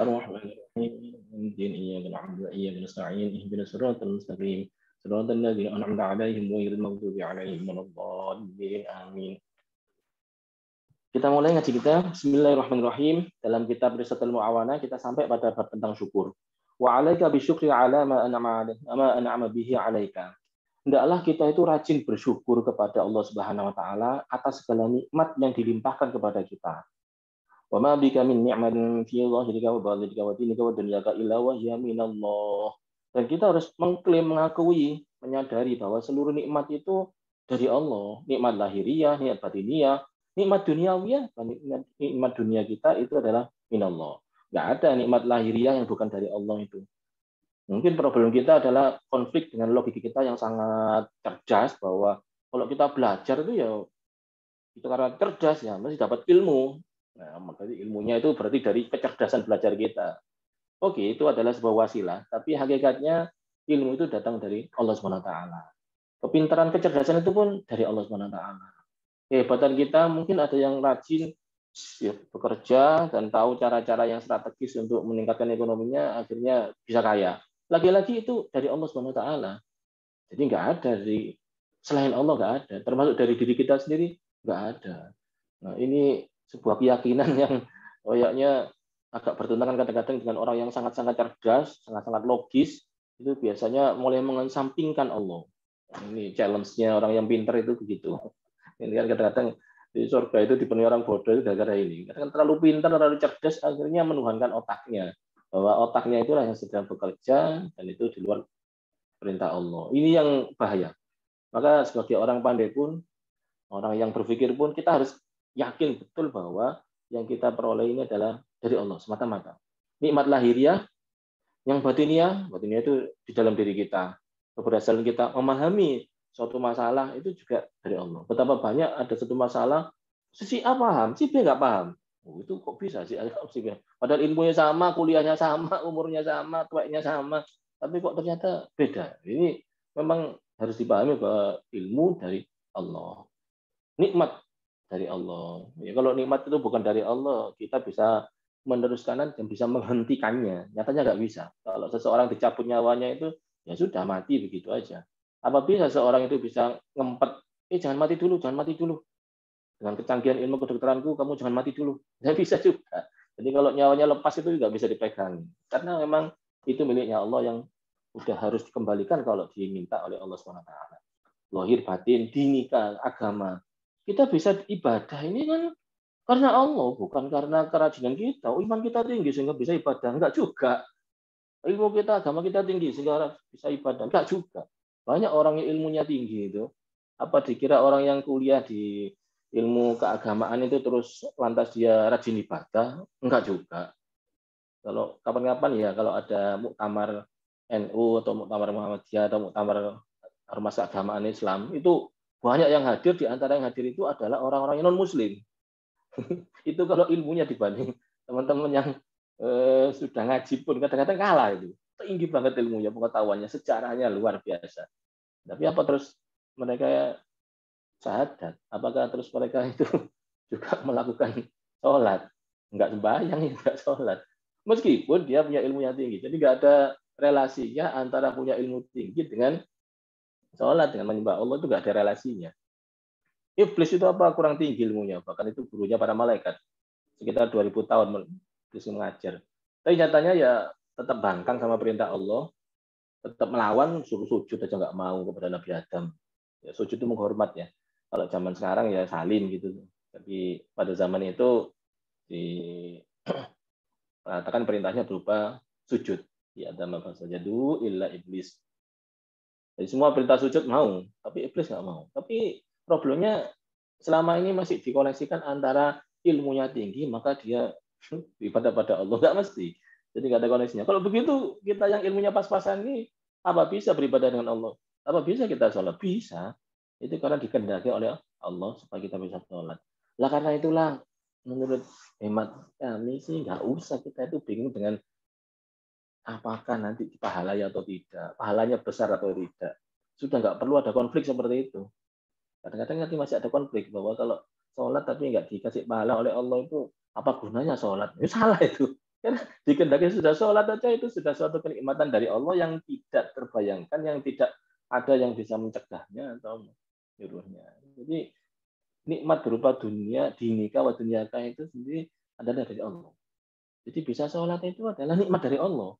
الرحمن الرحيم الدين إياك نعبد وإياك نستعين اهدنا الصراط المستقيم صراط الذين أنعمت عليهم غير المغضوب عليهم ولا الضالين آمين Kita mulai ngaji kita. Bismillahirrahmanirrahim. Dalam kitab Risatul Mu'awana kita sampai pada bab tentang syukur. Wa 'alaika bisyukri 'ala ma an'ama ma an'ama bihi 'alaika. Hendaklah kita itu rajin bersyukur kepada Allah Subhanahu wa taala atas segala nikmat yang dilimpahkan kepada kita. dan kita harus mengklaim, mengakui, menyadari bahwa seluruh nikmat itu dari Allah. Nikmat lahiriah, nikmat batiniah, nikmat duniawiyah, nikmat dunia kita itu adalah minallah. Nggak ada nikmat lahiriah yang bukan dari Allah itu. Mungkin problem kita adalah konflik dengan logika kita yang sangat cerdas bahwa kalau kita belajar itu ya itu karena cerdas ya mesti dapat ilmu. Nah, berarti ilmunya itu berarti dari kecerdasan belajar kita. Oke, itu adalah sebuah wasilah, tapi hakikatnya ilmu itu datang dari Allah SWT. Kepintaran kecerdasan itu pun dari Allah SWT kehebatan kita mungkin ada yang rajin ya, bekerja dan tahu cara-cara yang strategis untuk meningkatkan ekonominya akhirnya bisa kaya. Lagi-lagi itu dari Allah Subhanahu taala. Jadi nggak ada dari selain Allah nggak ada, termasuk dari diri kita sendiri nggak ada. Nah, ini sebuah keyakinan yang kayaknya agak bertentangan kadang-kadang dengan orang yang sangat-sangat cerdas, sangat-sangat logis, itu biasanya mulai mengesampingkan Allah. Ini challenge-nya orang yang pintar itu begitu. Ini kan kadang-kadang di surga itu dipenuhi orang bodoh itu gara-gara ini. Kadang terlalu pintar, terlalu cerdas, akhirnya menuhankan otaknya. Bahwa otaknya itulah yang sedang bekerja, dan itu di luar perintah Allah. Ini yang bahaya. Maka sebagai orang pandai pun, orang yang berpikir pun, kita harus yakin betul bahwa yang kita peroleh ini adalah dari Allah semata-mata. Nikmat lahiriah, yang batiniah, batiniah itu di dalam diri kita. Keberhasilan kita memahami suatu masalah itu juga dari Allah. Betapa banyak ada satu masalah, si A paham, si B nggak paham. Oh, itu kok bisa sih si B? Padahal ilmunya sama, kuliahnya sama, umurnya sama, tuanya sama, tapi kok ternyata beda. Ini memang harus dipahami bahwa ilmu dari Allah. Nikmat dari Allah. Ya, kalau nikmat itu bukan dari Allah, kita bisa meneruskan dan bisa menghentikannya. Nyatanya nggak bisa. Kalau seseorang dicabut nyawanya itu, ya sudah mati begitu aja. Apa bisa seorang itu bisa ngempet, eh jangan mati dulu, jangan mati dulu. Dengan kecanggihan ilmu kedokteranku, kamu jangan mati dulu. Tidak bisa juga. Jadi kalau nyawanya lepas itu juga bisa dipegang. Karena memang itu miliknya Allah yang sudah harus dikembalikan kalau diminta oleh Allah SWT. Lohir batin, dinika, agama. Kita bisa ibadah ini kan karena Allah, bukan karena kerajinan kita. Oh, iman kita tinggi sehingga bisa ibadah. Enggak juga. Ilmu kita, agama kita tinggi sehingga bisa ibadah. Enggak juga. Banyak orang yang ilmunya tinggi itu. Apa dikira orang yang kuliah di ilmu keagamaan itu terus lantas dia rajin ibadah? Enggak juga. Kalau kapan-kapan ya kalau ada muktamar NU atau muktamar Muhammadiyah atau muktamar ormas keagamaan Islam itu banyak yang hadir di antara yang hadir itu adalah orang-orang yang non muslim. itu kalau ilmunya dibanding teman-teman yang eh, sudah ngaji pun kadang-kadang kalah itu tinggi banget ilmunya, pengetahuannya, sejarahnya luar biasa. Tapi apa terus mereka sadar? Apakah terus mereka itu juga melakukan sholat? Enggak sembahyang, enggak sholat. Meskipun dia punya ilmu yang tinggi. Jadi enggak ada relasinya antara punya ilmu tinggi dengan sholat, dengan menyembah Allah itu enggak ada relasinya. Iblis itu apa? Kurang tinggi ilmunya. Bahkan itu gurunya para malaikat. Sekitar 2000 tahun Iblis mengajar. Tapi nyatanya ya tetap bangkang sama perintah Allah, tetap melawan, suruh sujud aja nggak mau kepada Nabi Adam. Ya, sujud itu menghormat ya. Kalau zaman sekarang ya salim gitu. Tapi pada zaman itu dikatakan perintahnya berupa sujud. Ya Adam saja dulu illa iblis. Jadi semua perintah sujud mau, tapi iblis nggak mau. Tapi problemnya selama ini masih dikoneksikan antara ilmunya tinggi, maka dia ibadah pada Allah. Nggak mesti. Jadi nggak ada koneksinya. Kalau begitu kita yang ilmunya pas-pasan ini apa bisa beribadah dengan Allah? Apa bisa kita sholat? Bisa. Itu karena dikendaki oleh Allah supaya kita bisa sholat. Lah karena itulah menurut hemat kami sih nggak usah kita itu bingung dengan apakah nanti pahalanya atau tidak, pahalanya besar atau tidak. Sudah nggak perlu ada konflik seperti itu. Kadang-kadang nanti masih ada konflik bahwa kalau sholat tapi nggak dikasih pahala oleh Allah itu apa gunanya sholat? Itu salah itu. Karena dikendaki sudah sholat aja itu sudah suatu kenikmatan dari Allah yang tidak terbayangkan, yang tidak ada yang bisa mencegahnya atau menyuruhnya. Jadi nikmat berupa dunia, dinika wa dunyaka itu sendiri adalah dari Allah. Jadi bisa sholat itu adalah nikmat dari Allah.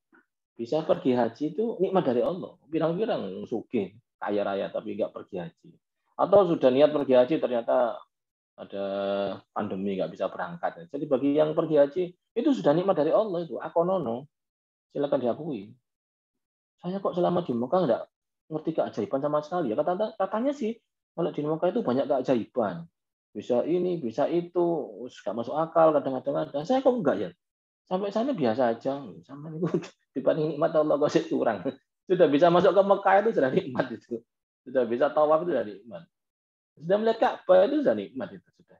Bisa pergi haji itu nikmat dari Allah. Pirang-pirang suge, kaya raya tapi nggak pergi haji. Atau sudah niat pergi haji ternyata ada pandemi nggak bisa berangkat. Jadi bagi yang pergi haji itu sudah nikmat dari Allah itu. Akonono, silakan diakui. Saya kok selama di Mekah nggak ngerti keajaiban sama sekali ya. Kata katanya sih kalau di Mekah itu banyak keajaiban. Bisa ini, bisa itu, nggak masuk akal kadang-kadang ada. Saya kok enggak ya? Sampai sana biasa aja. Sama itu dibanding nikmat Allah kok kurang. Sudah bisa masuk ke Mekah itu sudah nikmat itu. Sudah bisa tawaf itu sudah nikmat. Sudah melihat Ka'bah itu sudah nikmat itu sudah.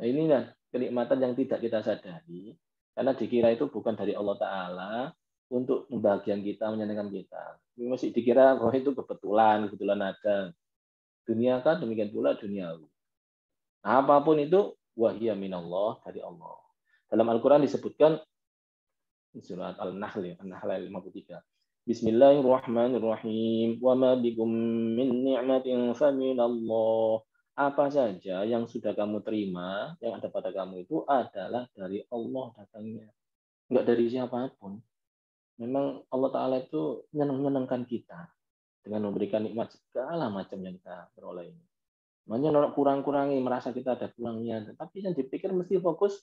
Nah ini kan kenikmatan yang tidak kita sadari karena dikira itu bukan dari Allah Taala untuk membahagian kita, menyenangkan kita. Masih dikira bahwa itu kebetulan, kebetulan ada. Dunia kan demikian pula dunia. Apa pun itu wahiyya minallah dari Allah. Dalam Al-Quran disebutkan surat Al-Nahl, Al-Nahl ayat 53. Bismillahirrahmanirrahim. Wa ma bikum min ni'matin faminallah. Apa saja yang sudah kamu terima, yang ada pada kamu itu adalah dari Allah datangnya. Enggak dari siapa pun. Memang Allah Ta'ala itu menyenangkan kita dengan memberikan nikmat segala macam yang kita peroleh ini. Makanya kurang-kurangi, merasa kita ada kurangnya. Tapi yang dipikir mesti fokus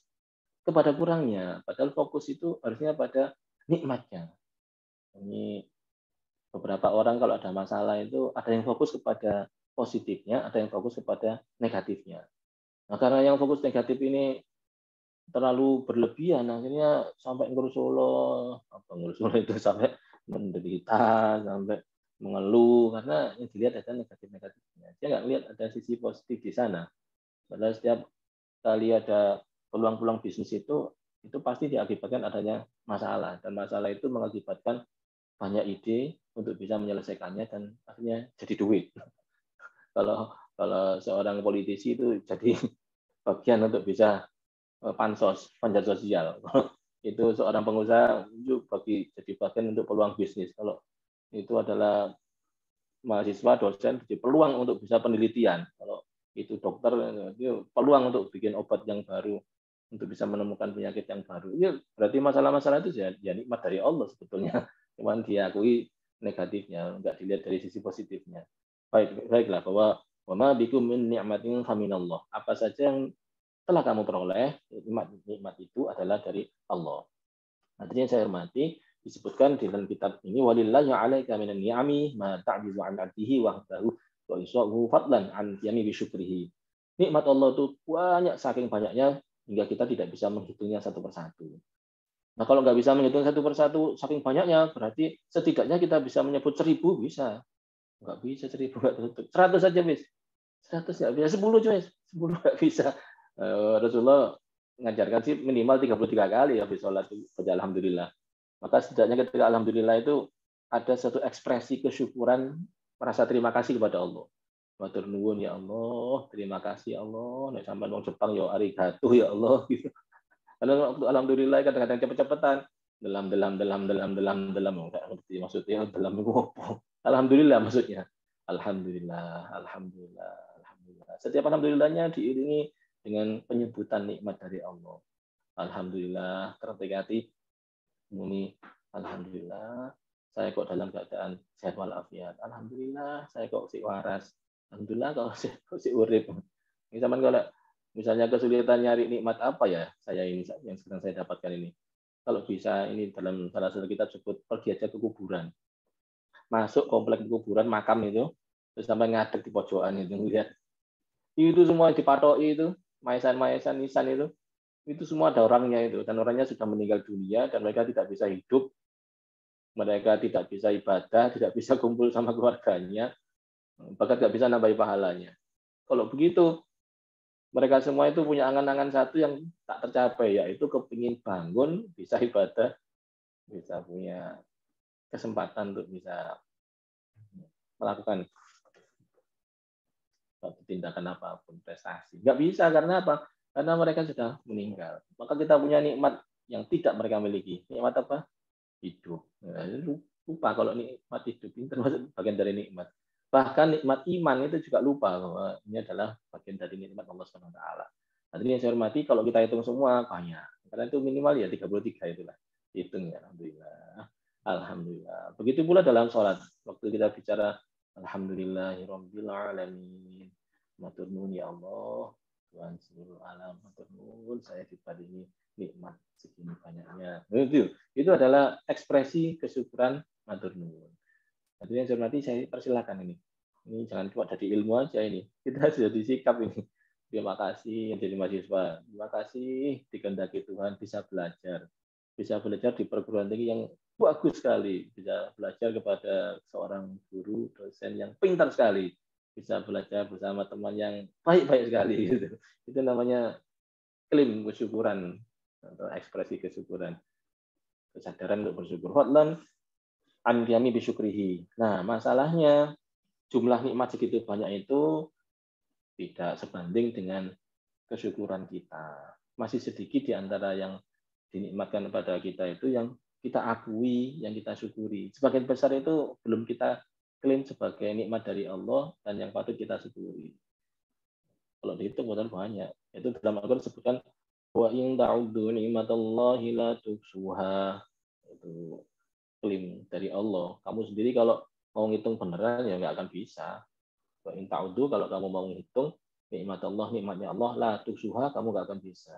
kepada kurangnya. Padahal fokus itu harusnya pada nikmatnya. Ini beberapa orang kalau ada masalah itu ada yang fokus kepada positifnya, ada yang fokus kepada negatifnya. Nah, karena yang fokus negatif ini terlalu berlebihan, akhirnya sampai ngurus Allah, apa ngurus Allah itu sampai menderita, sampai mengeluh, karena yang dilihat ada negatif-negatifnya. Dia nggak lihat ada sisi positif di sana. Padahal setiap kali ada peluang-peluang bisnis itu, itu pasti diakibatkan adanya masalah. Dan masalah itu mengakibatkan banyak ide untuk bisa menyelesaikannya dan akhirnya jadi duit. kalau kalau seorang politisi itu jadi bagian untuk bisa eh, pansos, panjat sosial. itu seorang pengusaha itu bagi jadi bagian untuk peluang bisnis. Kalau itu adalah mahasiswa dosen jadi peluang untuk bisa penelitian. Kalau itu dokter itu peluang untuk bikin obat yang baru untuk bisa menemukan penyakit yang baru. Itu berarti masalah-masalah itu ya, ya nikmat dari Allah sebetulnya cuman diakui negatifnya, enggak dilihat dari sisi positifnya. Baik, baiklah bahwa wama bikum min ni'matin faminallah. Apa saja yang telah kamu peroleh, nikmat nikmat itu adalah dari Allah. Artinya saya hormati disebutkan di dalam kitab ini walillahi 'alaika minan ni'ami ma ta'jizu an 'abdihi wa hdahu wa isahu fadlan an yami bi syukrihi. Nikmat Allah itu banyak saking banyaknya hingga kita tidak bisa menghitungnya satu persatu. Nah kalau nggak bisa menghitung satu persatu saking banyaknya, berarti setidaknya kita bisa menyebut seribu bisa. Nggak bisa seribu nggak tutup. Seratus saja bis. Seratus nggak bisa. Sepuluh cuy. Sepuluh nggak bisa. Eh, Rasulullah mengajarkan sih minimal 33 kali ya sholat baca alhamdulillah. Maka setidaknya ketika alhamdulillah itu ada satu ekspresi kesyukuran merasa terima kasih kepada Allah. Matur nuwun ya Allah, terima kasih ya Allah. Nek sampai wong Jepang ya arigato ya Allah gitu. Waktu alhamdulillah kadang-kadang cepet-cepetan. Dalam, dalam, dalam, dalam, dalam, dalam. Enggak ngerti maksudnya dalam itu apa. Alhamdulillah maksudnya. Alhamdulillah, alhamdulillah, alhamdulillah. Setiap alhamdulillahnya diiringi dengan penyebutan nikmat dari Allah. Alhamdulillah, tertekati muni alhamdulillah saya kok dalam keadaan sehat walafiat. Alhamdulillah saya kok si waras. Alhamdulillah kalau si, si urip. Ini zaman kalau Misalnya kesulitan nyari nikmat apa ya saya ini yang sedang saya dapatkan ini. Kalau bisa ini dalam salah satu kita sebut pergi aja ke kuburan. Masuk komplek kuburan makam itu terus sampai ngadeg di pojokan itu lihat. Itu semua dipatoki itu, maesan-maesan nisan itu. Itu semua ada orangnya itu dan orangnya sudah meninggal dunia dan mereka tidak bisa hidup. Mereka tidak bisa ibadah, tidak bisa kumpul sama keluarganya, bahkan tidak bisa nambah pahalanya. Kalau begitu, mereka semua itu punya angan-angan satu yang tak tercapai, yaitu kepingin bangun, bisa ibadah, bisa punya kesempatan untuk bisa melakukan tindakan apa pun, prestasi. Nggak bisa, karena apa? Karena mereka sudah meninggal. Maka kita punya nikmat yang tidak mereka miliki. Nikmat apa? Hidup. Nah, lupa kalau nikmat hidup ini termasuk bagian dari nikmat. Bahkan nikmat iman itu juga lupa bahwa ini adalah bagian dari nikmat Allah Subhanahu wa taala. Artinya saya hormati kalau kita hitung semua banyak. Karena itu minimal ya 33 itulah. Hitung ya alhamdulillah. Alhamdulillah. Begitu pula dalam sholat. Waktu kita bicara alhamdulillahirabbil alamin. Matur ya Allah. Tuhan seluruh alam matur nuwun saya diparingi nikmat segini banyaknya. Itu itu adalah ekspresi kesyukuran matur nuwun. Artinya saya hormati saya persilakan ini. Ini jangan cuma jadi ilmu aja ini. Kita sudah disikap ini. Terima kasih yang jadi mahasiswa. Terima kasih dikehendaki Tuhan bisa belajar. Bisa belajar di perguruan tinggi yang bagus sekali. Bisa belajar kepada seorang guru, dosen yang pintar sekali. Bisa belajar bersama teman yang baik-baik sekali. Gitu. Itu namanya klaim kesyukuran atau ekspresi kesyukuran. Kesadaran untuk bersyukur. Hotlan andiami bisyukrihi. Nah, masalahnya jumlah nikmat segitu banyak itu tidak sebanding dengan kesyukuran kita. Masih sedikit di antara yang dinikmatkan pada kita itu yang kita akui, yang kita syukuri. Sebagian besar itu belum kita klaim sebagai nikmat dari Allah dan yang patut kita syukuri. Kalau dihitung benar banyak. Itu dalam Al-Quran disebutkan wa in ta'uddu ni'matallahi la tuhsuha. Itu klaim dari Allah. Kamu sendiri kalau mau ngitung beneran ya nggak akan bisa. Wa in kalau kamu mau menghitung nikmat Allah, nikmatnya Allah, la tusuha kamu gak akan bisa.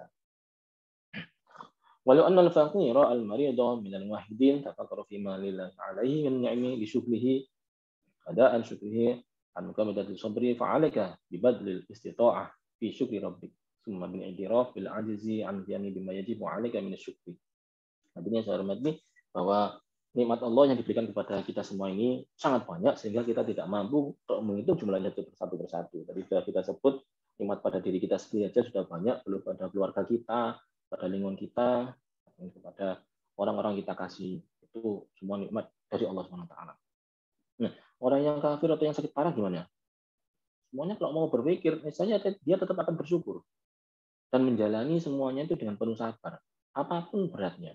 Walau anna al-faqira al-marida min al-wahidin tafakkaru fi ma alaihi min ni'mi li syukrihi adaan syukrihi an mukamadatil sabri fa'alaka bibadlil istita'ah fi syukri rabbik summa bin idiraf bil ajizi an bima yajibu min syukri. Artinya saya hormati bahwa nikmat Allah yang diberikan kepada kita semua ini sangat banyak sehingga kita tidak mampu untuk menghitung jumlahnya satu persatu. Tadi sudah kita sebut nikmat pada diri kita sendiri saja sudah banyak, belum pada keluarga kita, pada lingkungan kita, kepada orang-orang kita kasih. Itu semua nikmat dari Allah SWT. Nah, orang yang kafir atau yang sakit parah gimana? Semuanya kalau mau berpikir, misalnya dia tetap akan bersyukur dan menjalani semuanya itu dengan penuh sabar, apa pun beratnya.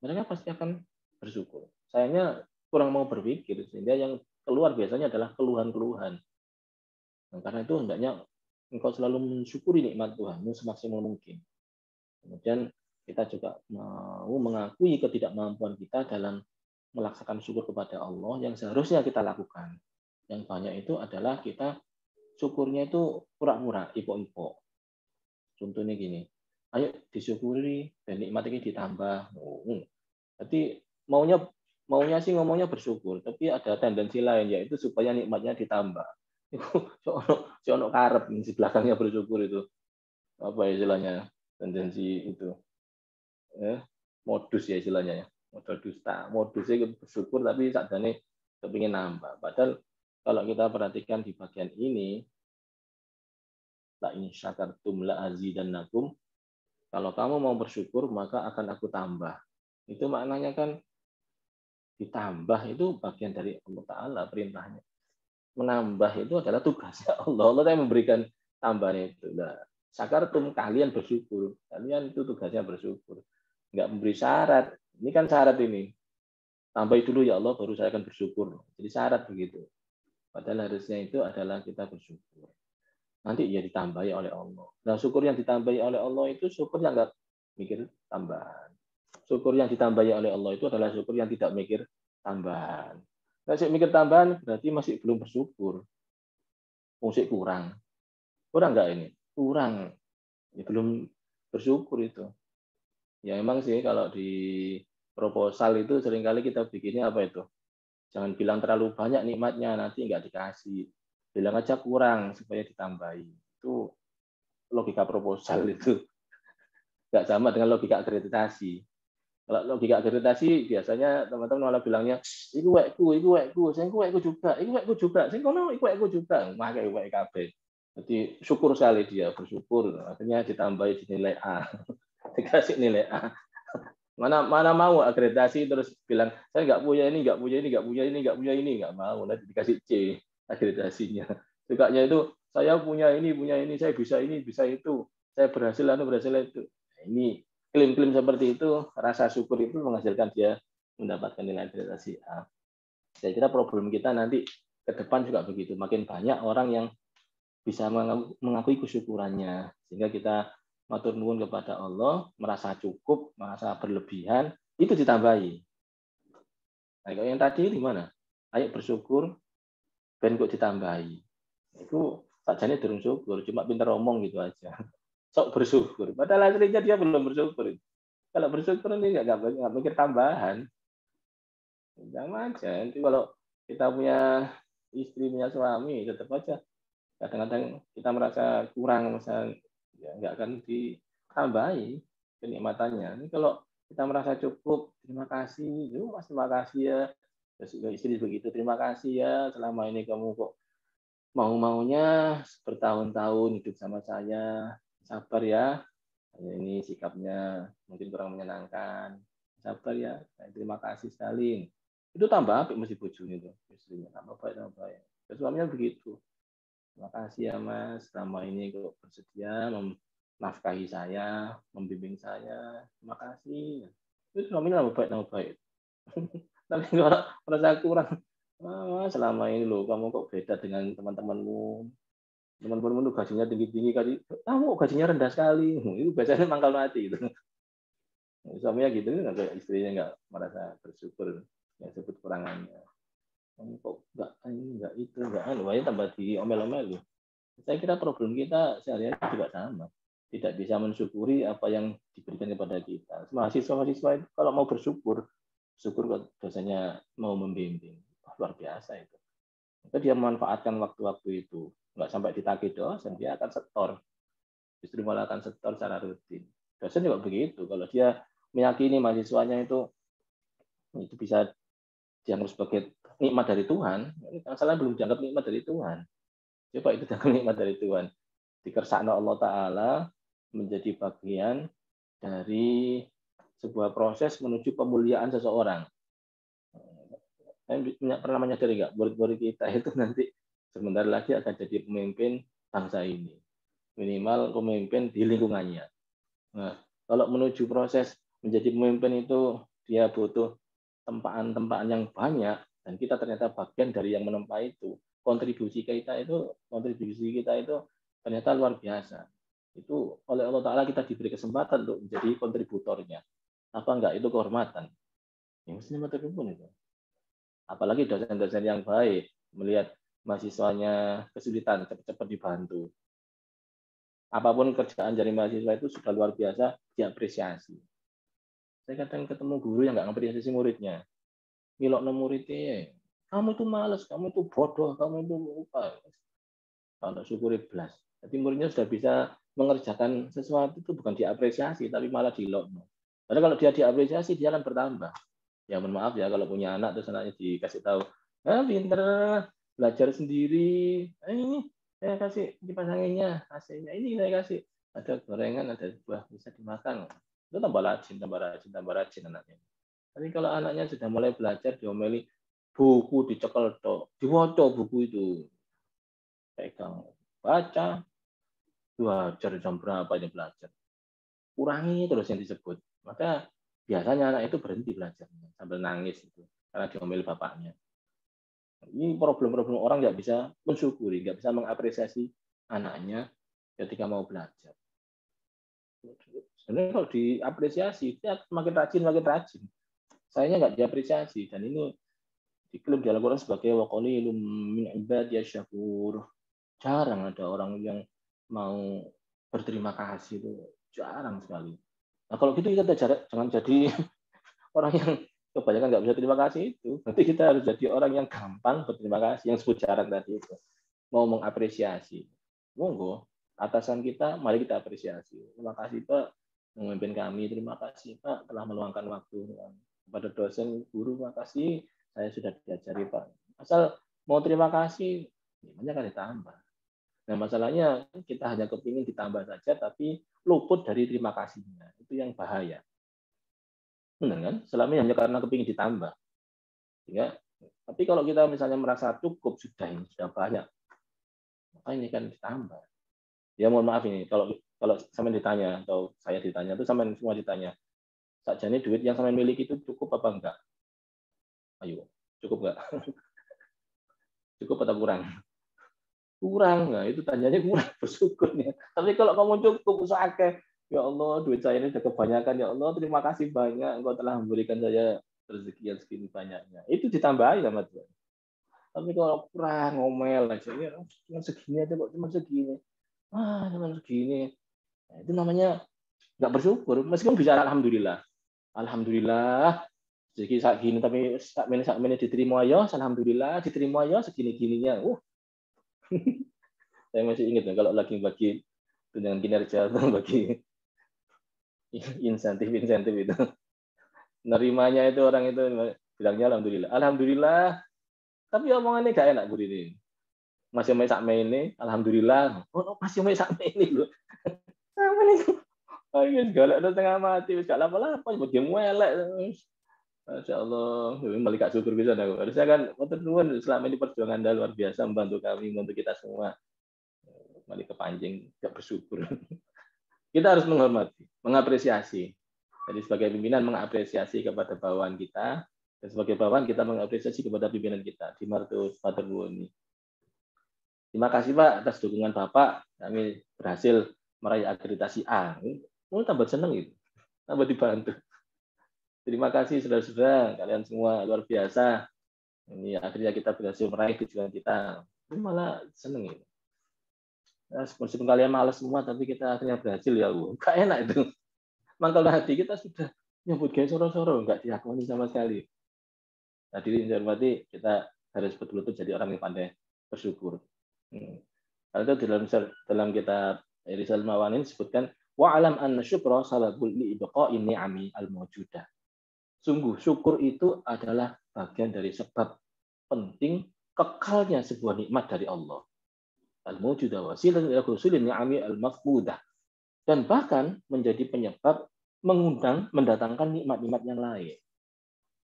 Mereka pasti akan bersyukur. Sayangnya kurang mau berpikir sehingga yang keluar biasanya adalah keluhan-keluhan. Nah, karena itu hendaknya engkau selalu mensyukuri nikmat Tuhanmu semaksimal mungkin. Kemudian kita juga mau mengakui ketidakmampuan kita dalam melaksanakan syukur kepada Allah yang seharusnya kita lakukan. Yang banyak itu adalah kita syukurnya itu pura-pura, ipo-ipo. Contohnya gini, ayo disyukuri dan nikmat ini ditambah. Oh, jadi maunya maunya sih ngomongnya bersyukur, tapi ada tendensi lain yaitu supaya nikmatnya ditambah. Itu sono karep di belakangnya bersyukur itu. Apa istilahnya? Tendensi itu. Eh, modus ya istilahnya ya. Modal dusta. Modusnya bersyukur tapi sadane kepingin nambah. Padahal kalau kita perhatikan di bagian ini, la in syakartum la azidannakum. Kalau kamu mau bersyukur, maka akan aku tambah. Itu maknanya kan ditambah itu bagian dari Allah Ta'ala perintahnya. Menambah itu adalah tugasnya Allah. Allah yang memberikan tambahan itu. Nah, sakartum kalian bersyukur. Kalian itu tugasnya bersyukur. Enggak memberi syarat. Ini kan syarat ini. Tambah dulu ya Allah baru saya akan bersyukur. Jadi syarat begitu. Padahal harusnya itu adalah kita bersyukur. Nanti ya ditambahi oleh Allah. Nah syukur yang ditambahi oleh Allah itu syukur yang enggak mikir tambahan syukur yang ditambahi oleh Allah itu adalah syukur yang tidak mikir tambahan. Nah, saya mikir tambahan berarti masih belum bersyukur. Musik kurang. Kurang nggak ini? Kurang. Ya, belum bersyukur itu. Ya emang sih kalau di proposal itu sering kali kita bikinnya apa itu? Jangan bilang terlalu banyak nikmatnya, nanti nggak dikasih. Bilang aja kurang supaya ditambahi. Itu logika proposal itu. Nggak sama dengan logika akreditasi. Kalau logika akreditasi biasanya teman-teman malah bilangnya, iku wekku, iku wekku, sing wekku juga, iku wekku juga, sing kono iku wekku juga, make wek kabeh. Jadi syukur sekali dia bersyukur, akhirnya ditambahi nilai A, dikasih nilai A. Mana mana mau akreditasi terus bilang saya nggak punya ini, nggak punya ini, nggak punya ini, nggak punya ini, nggak mau, nanti dikasih C akreditasinya. Sukanya itu saya punya ini, punya ini, saya bisa ini, bisa itu, saya berhasil, anu berhasil itu. Nah, ini klaim-klaim seperti itu, rasa syukur itu menghasilkan dia mendapatkan nilai akreditasi A. Saya kira problem kita nanti ke depan juga begitu. Makin banyak orang yang bisa mengakui kesyukurannya. Sehingga kita matur nuwun kepada Allah, merasa cukup, merasa berlebihan, itu ditambahi. Nah, kalau yang tadi di mana? Ayo bersyukur, ben kok ditambahi. Itu sajane durung syukur, cuma pintar omong gitu aja. Sok bersyukur. Padahal aslinya dia belum bersyukur. Kalau bersyukur ini nggak nggak mikir tambahan. Jangan aja. Nanti kalau kita punya istri punya suami tetap aja kadang-kadang kita merasa kurang misalnya ya nggak akan ditambahi kenikmatannya. Ini kalau kita merasa cukup, terima kasih, yuk mas terima kasih ya. Terus istri begitu, terima kasih ya selama ini kamu kok mau-maunya bertahun-tahun hidup sama saya, sabar ya. Ini sikapnya mungkin kurang menyenangkan, sabar ya. Terima kasih sekali. Itu tambah apa mesti bojone itu istrinya, tambah baik tambah baik. Suaminya begitu Terima kasih ya Mas, selama ini kok bersedia menafkahi saya, membimbing saya. Terima kasih. Itu suaminya nama baik, nama baik. Tapi kalau merasa kurang, ah, selama ini loh kamu kok beda dengan teman-temanmu. Teman-temanmu tuh gajinya tinggi-tinggi, kamu kok gajinya rendah sekali. Itu biasanya mangkal mati. Gitu. Suaminya gitu, istrinya nggak merasa bersyukur yang sebut kurangannya kamu kok nggak ini nggak itu nggak anu tambah di omel-omel saya kira problem kita sehari-hari juga sama tidak bisa mensyukuri apa yang diberikan kepada kita mahasiswa-mahasiswa itu kalau mau bersyukur syukur kalau dosanya mau membimbing luar biasa itu maka dia memanfaatkan waktu-waktu itu nggak sampai ditagih dosen dia akan setor justru malah akan setor secara rutin dosen juga begitu kalau dia meyakini mahasiswanya itu itu bisa dianggap sebagai nikmat dari Tuhan, masalah belum dianggap nikmat dari Tuhan. Coba itu dianggap nikmat dari Tuhan. Dikersakna Allah Ta'ala menjadi bagian dari sebuah proses menuju pemuliaan seseorang. Saya pernah menyadari nggak, murid-murid kita itu nanti sebentar lagi akan jadi pemimpin bangsa ini. Minimal pemimpin di lingkungannya. Nah, kalau menuju proses menjadi pemimpin itu dia butuh tempaan-tempaan yang banyak, dan kita ternyata bagian dari yang menempa itu. Kontribusi kita itu kontribusi kita itu ternyata luar biasa. Itu oleh Allah Taala kita diberi kesempatan untuk menjadi kontributornya. Apa enggak? Itu kehormatan. Mestinya pun itu. Apalagi dosen-dosen yang baik melihat mahasiswanya kesulitan cepat-cepat dibantu. Apa pun kerjaan dari mahasiswa itu sudah luar biasa diapresiasi. Saya kadang ketemu guru yang nggak ngapresiasi muridnya. Ngilok muridnya kamu itu males kamu itu bodoh kamu itu lupa. Kalau syukuri belas. Jadi muridnya sudah bisa mengerjakan sesuatu itu bukan diapresiasi tapi malah dilok karena kalau dia diapresiasi dia akan bertambah. Ya mohon maaf ya kalau punya anak terus anaknya dikasih tahu ah pinter belajar sendiri eh, ini saya kasih kipas hasilnya ini saya kasih ada gorengan ada buah bisa dimakan itu tambah rajin tambah rajin tambah rajin anaknya tapi kalau anaknya sudah mulai belajar diomeli buku dicekel tok, diwaca buku itu. Pegang, baca, belajar jam berapa dia belajar. Kurangi terus yang disebut. Maka biasanya anak itu berhenti belajar sambil nangis itu karena diomeli bapaknya. Ini problem-problem orang nggak bisa mensyukuri, nggak bisa mengapresiasi anaknya ketika mau belajar. Sebenarnya kalau diapresiasi, dia makin rajin, makin rajin sayangnya nggak diapresiasi dan ini diklaim di Al-Quran sebagai waqalilum min ibadiyah syakur. Jarang ada orang yang mau berterima kasih itu jarang sekali. Nah kalau gitu kita jangan jadi orang yang kebanyakan nggak bisa terima kasih itu. Nanti kita harus jadi orang yang gampang berterima kasih, yang sebut jarang tadi itu. Mau mengapresiasi. Monggo, atasan kita, mari kita apresiasi. Terima kasih Pak, memimpin kami. Terima kasih Pak telah meluangkan waktu kepada dosen guru makasih saya sudah diajari Pak. Asal mau terima kasih, banyak kan ditambah. Nah masalahnya kita hanya kepingin ditambah saja, tapi luput dari terima kasihnya. Itu yang bahaya. Benar kan? Selama hanya karena kepingin ditambah. Ya. Tapi kalau kita misalnya merasa cukup sudah ini sudah banyak, maka ini kan ditambah. Ya mohon maaf ini kalau kalau sampai ditanya atau saya ditanya itu sampai semua ditanya saja ini duit yang sampai miliki itu cukup apa enggak ayo cukup enggak cukup atau kurang kurang nah itu tanyanya kurang bersyukurnya tapi kalau kamu cukup sakit ya Allah duit saya ini sudah kebanyakan. Ya Allah terima kasih banyak. Engkau telah memberikan saya rezeki yang segini banyaknya. Itu ditambahi sama Tuhan. Tapi kalau kurang ngomel aja ya cuma segini aja kok cuma segini. Ah cuma segini. Nah, itu namanya nggak bersyukur. Meskipun bicara alhamdulillah. Alhamdulillah rezeki saat gini tapi saat ini saat ini diterima ya. Alhamdulillah diterima ya segini gininya uh. Saya masih ingat ya kalau lagi bagi dengan kinerja bagi insentif insentif itu nerimanya itu orang itu bilangnya alhamdulillah alhamdulillah tapi omongannya gak enak Bu ini. Masih main sak ini, alhamdulillah. Oh, masih main sak ini loh. Sama nih. Ayo galak udah tengah mati, wis gak buat dia muelek. Masya Allah, balik gak syukur bisa aku. Harusnya kan, waktu nuwun selama ini perjuangan Anda luar biasa membantu kami, membantu kita semua. Balik ke panjang, gak bersyukur. kita harus menghormati, mengapresiasi. Jadi sebagai pimpinan mengapresiasi kepada bawahan kita, dan sebagai bawahan kita mengapresiasi kepada pimpinan kita di Martus ini. Terima kasih Pak atas dukungan Bapak. Kami berhasil meraih akreditasi A. Mau tambah senang gitu. Tambah dibantu. Terima kasih saudara-saudara. Kalian semua luar biasa. Ini akhirnya kita berhasil meraih tujuan kita. Ini malah senang gitu. Nah, meskipun kalian malas semua, tapi kita akhirnya berhasil ya Allah. Gak enak itu. Mangkal hati kita sudah nyebut kayak soro-soro, nggak diakui sama sekali. Yang hormati, kita harus betul-betul jadi orang yang pandai bersyukur. Hmm. Itu dalam dalam kitab Irisal Mawanin disebutkan wa alam anna syukra salabul li ibqa'i ni'ami al mawjudah. Sungguh syukur itu adalah bagian dari sebab penting kekalnya sebuah nikmat dari Allah. Al mawjudah wasilan ila husulin ni'ami al mafqudah. Dan bahkan menjadi penyebab mengundang mendatangkan nikmat-nikmat yang lain.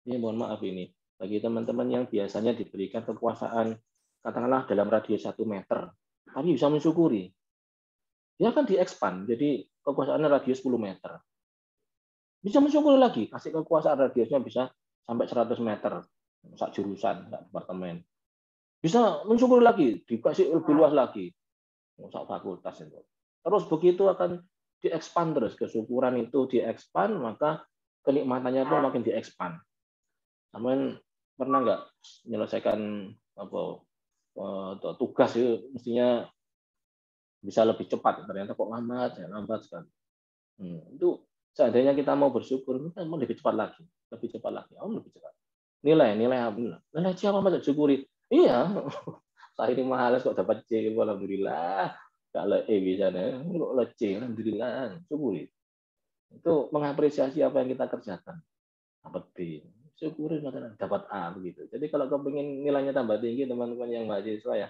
Ini mohon maaf ini bagi teman-teman yang biasanya diberikan kekuasaan katakanlah dalam radius satu meter, tapi bisa mensyukuri. Dia akan diekspan, jadi kekuasaannya radius 10 meter. Bisa mensyukuri lagi, kasih kekuasaan radiusnya bisa sampai 100 meter, sak jurusan, sak departemen. Bisa mensyukuri lagi, dikasih lebih luas lagi, sak fakultas itu. Terus begitu akan diekspan terus, kesyukuran itu diekspan, maka kenikmatannya pun makin diekspan. Namun pernah nggak menyelesaikan apa eh, tugas itu mestinya bisa lebih cepat? Ternyata kok lambat ya lambat sekali. Hmm, itu seandainya kita mau bersyukur kita mau lebih cepat lagi lebih cepat lagi. Oh lebih cepat. Nilai nilai alhamdulillah nilai siapa masa syukuri iya saya ini malas kok dapat C alhamdulillah kalau E bisa nih kok C alhamdulillah syukuri itu mengapresiasi apa yang kita kerjakan dapat B makanan dapat A begitu. Jadi kalau kepingin nilainya tambah tinggi teman-teman yang mahasiswa ya,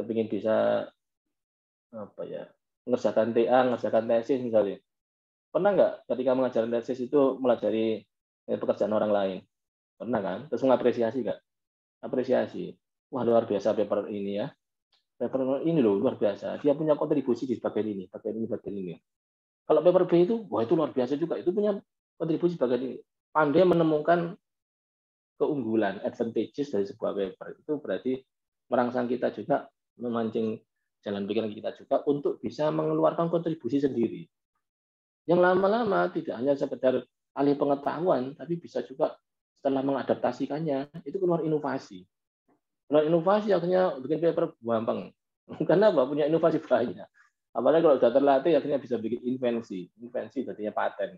kepingin bisa apa ya mengerjakan TA, mengerjakan tesis misalnya. Pernah nggak ketika mengajar tesis itu melajari eh, pekerjaan orang lain? Pernah kan? Terus mengapresiasi nggak? Apresiasi. Wah luar biasa paper ini ya. Paper ini loh luar biasa. Dia punya kontribusi di bagian ini, bagian ini, bagian ini. Kalau paper B itu, wah itu luar biasa juga. Itu punya kontribusi bagian ini. Pandai menemukan keunggulan, advantages dari sebuah paper itu berarti merangsang kita juga memancing jalan pikiran kita juga untuk bisa mengeluarkan kontribusi sendiri. Yang lama-lama tidak hanya sekedar alih pengetahuan, tapi bisa juga setelah mengadaptasikannya itu keluar inovasi. Keluar inovasi akhirnya bikin paper gampang. Karena apa? Punya inovasi banyak. Apalagi kalau sudah terlatih akhirnya bisa bikin invensi. Invensi jadinya paten.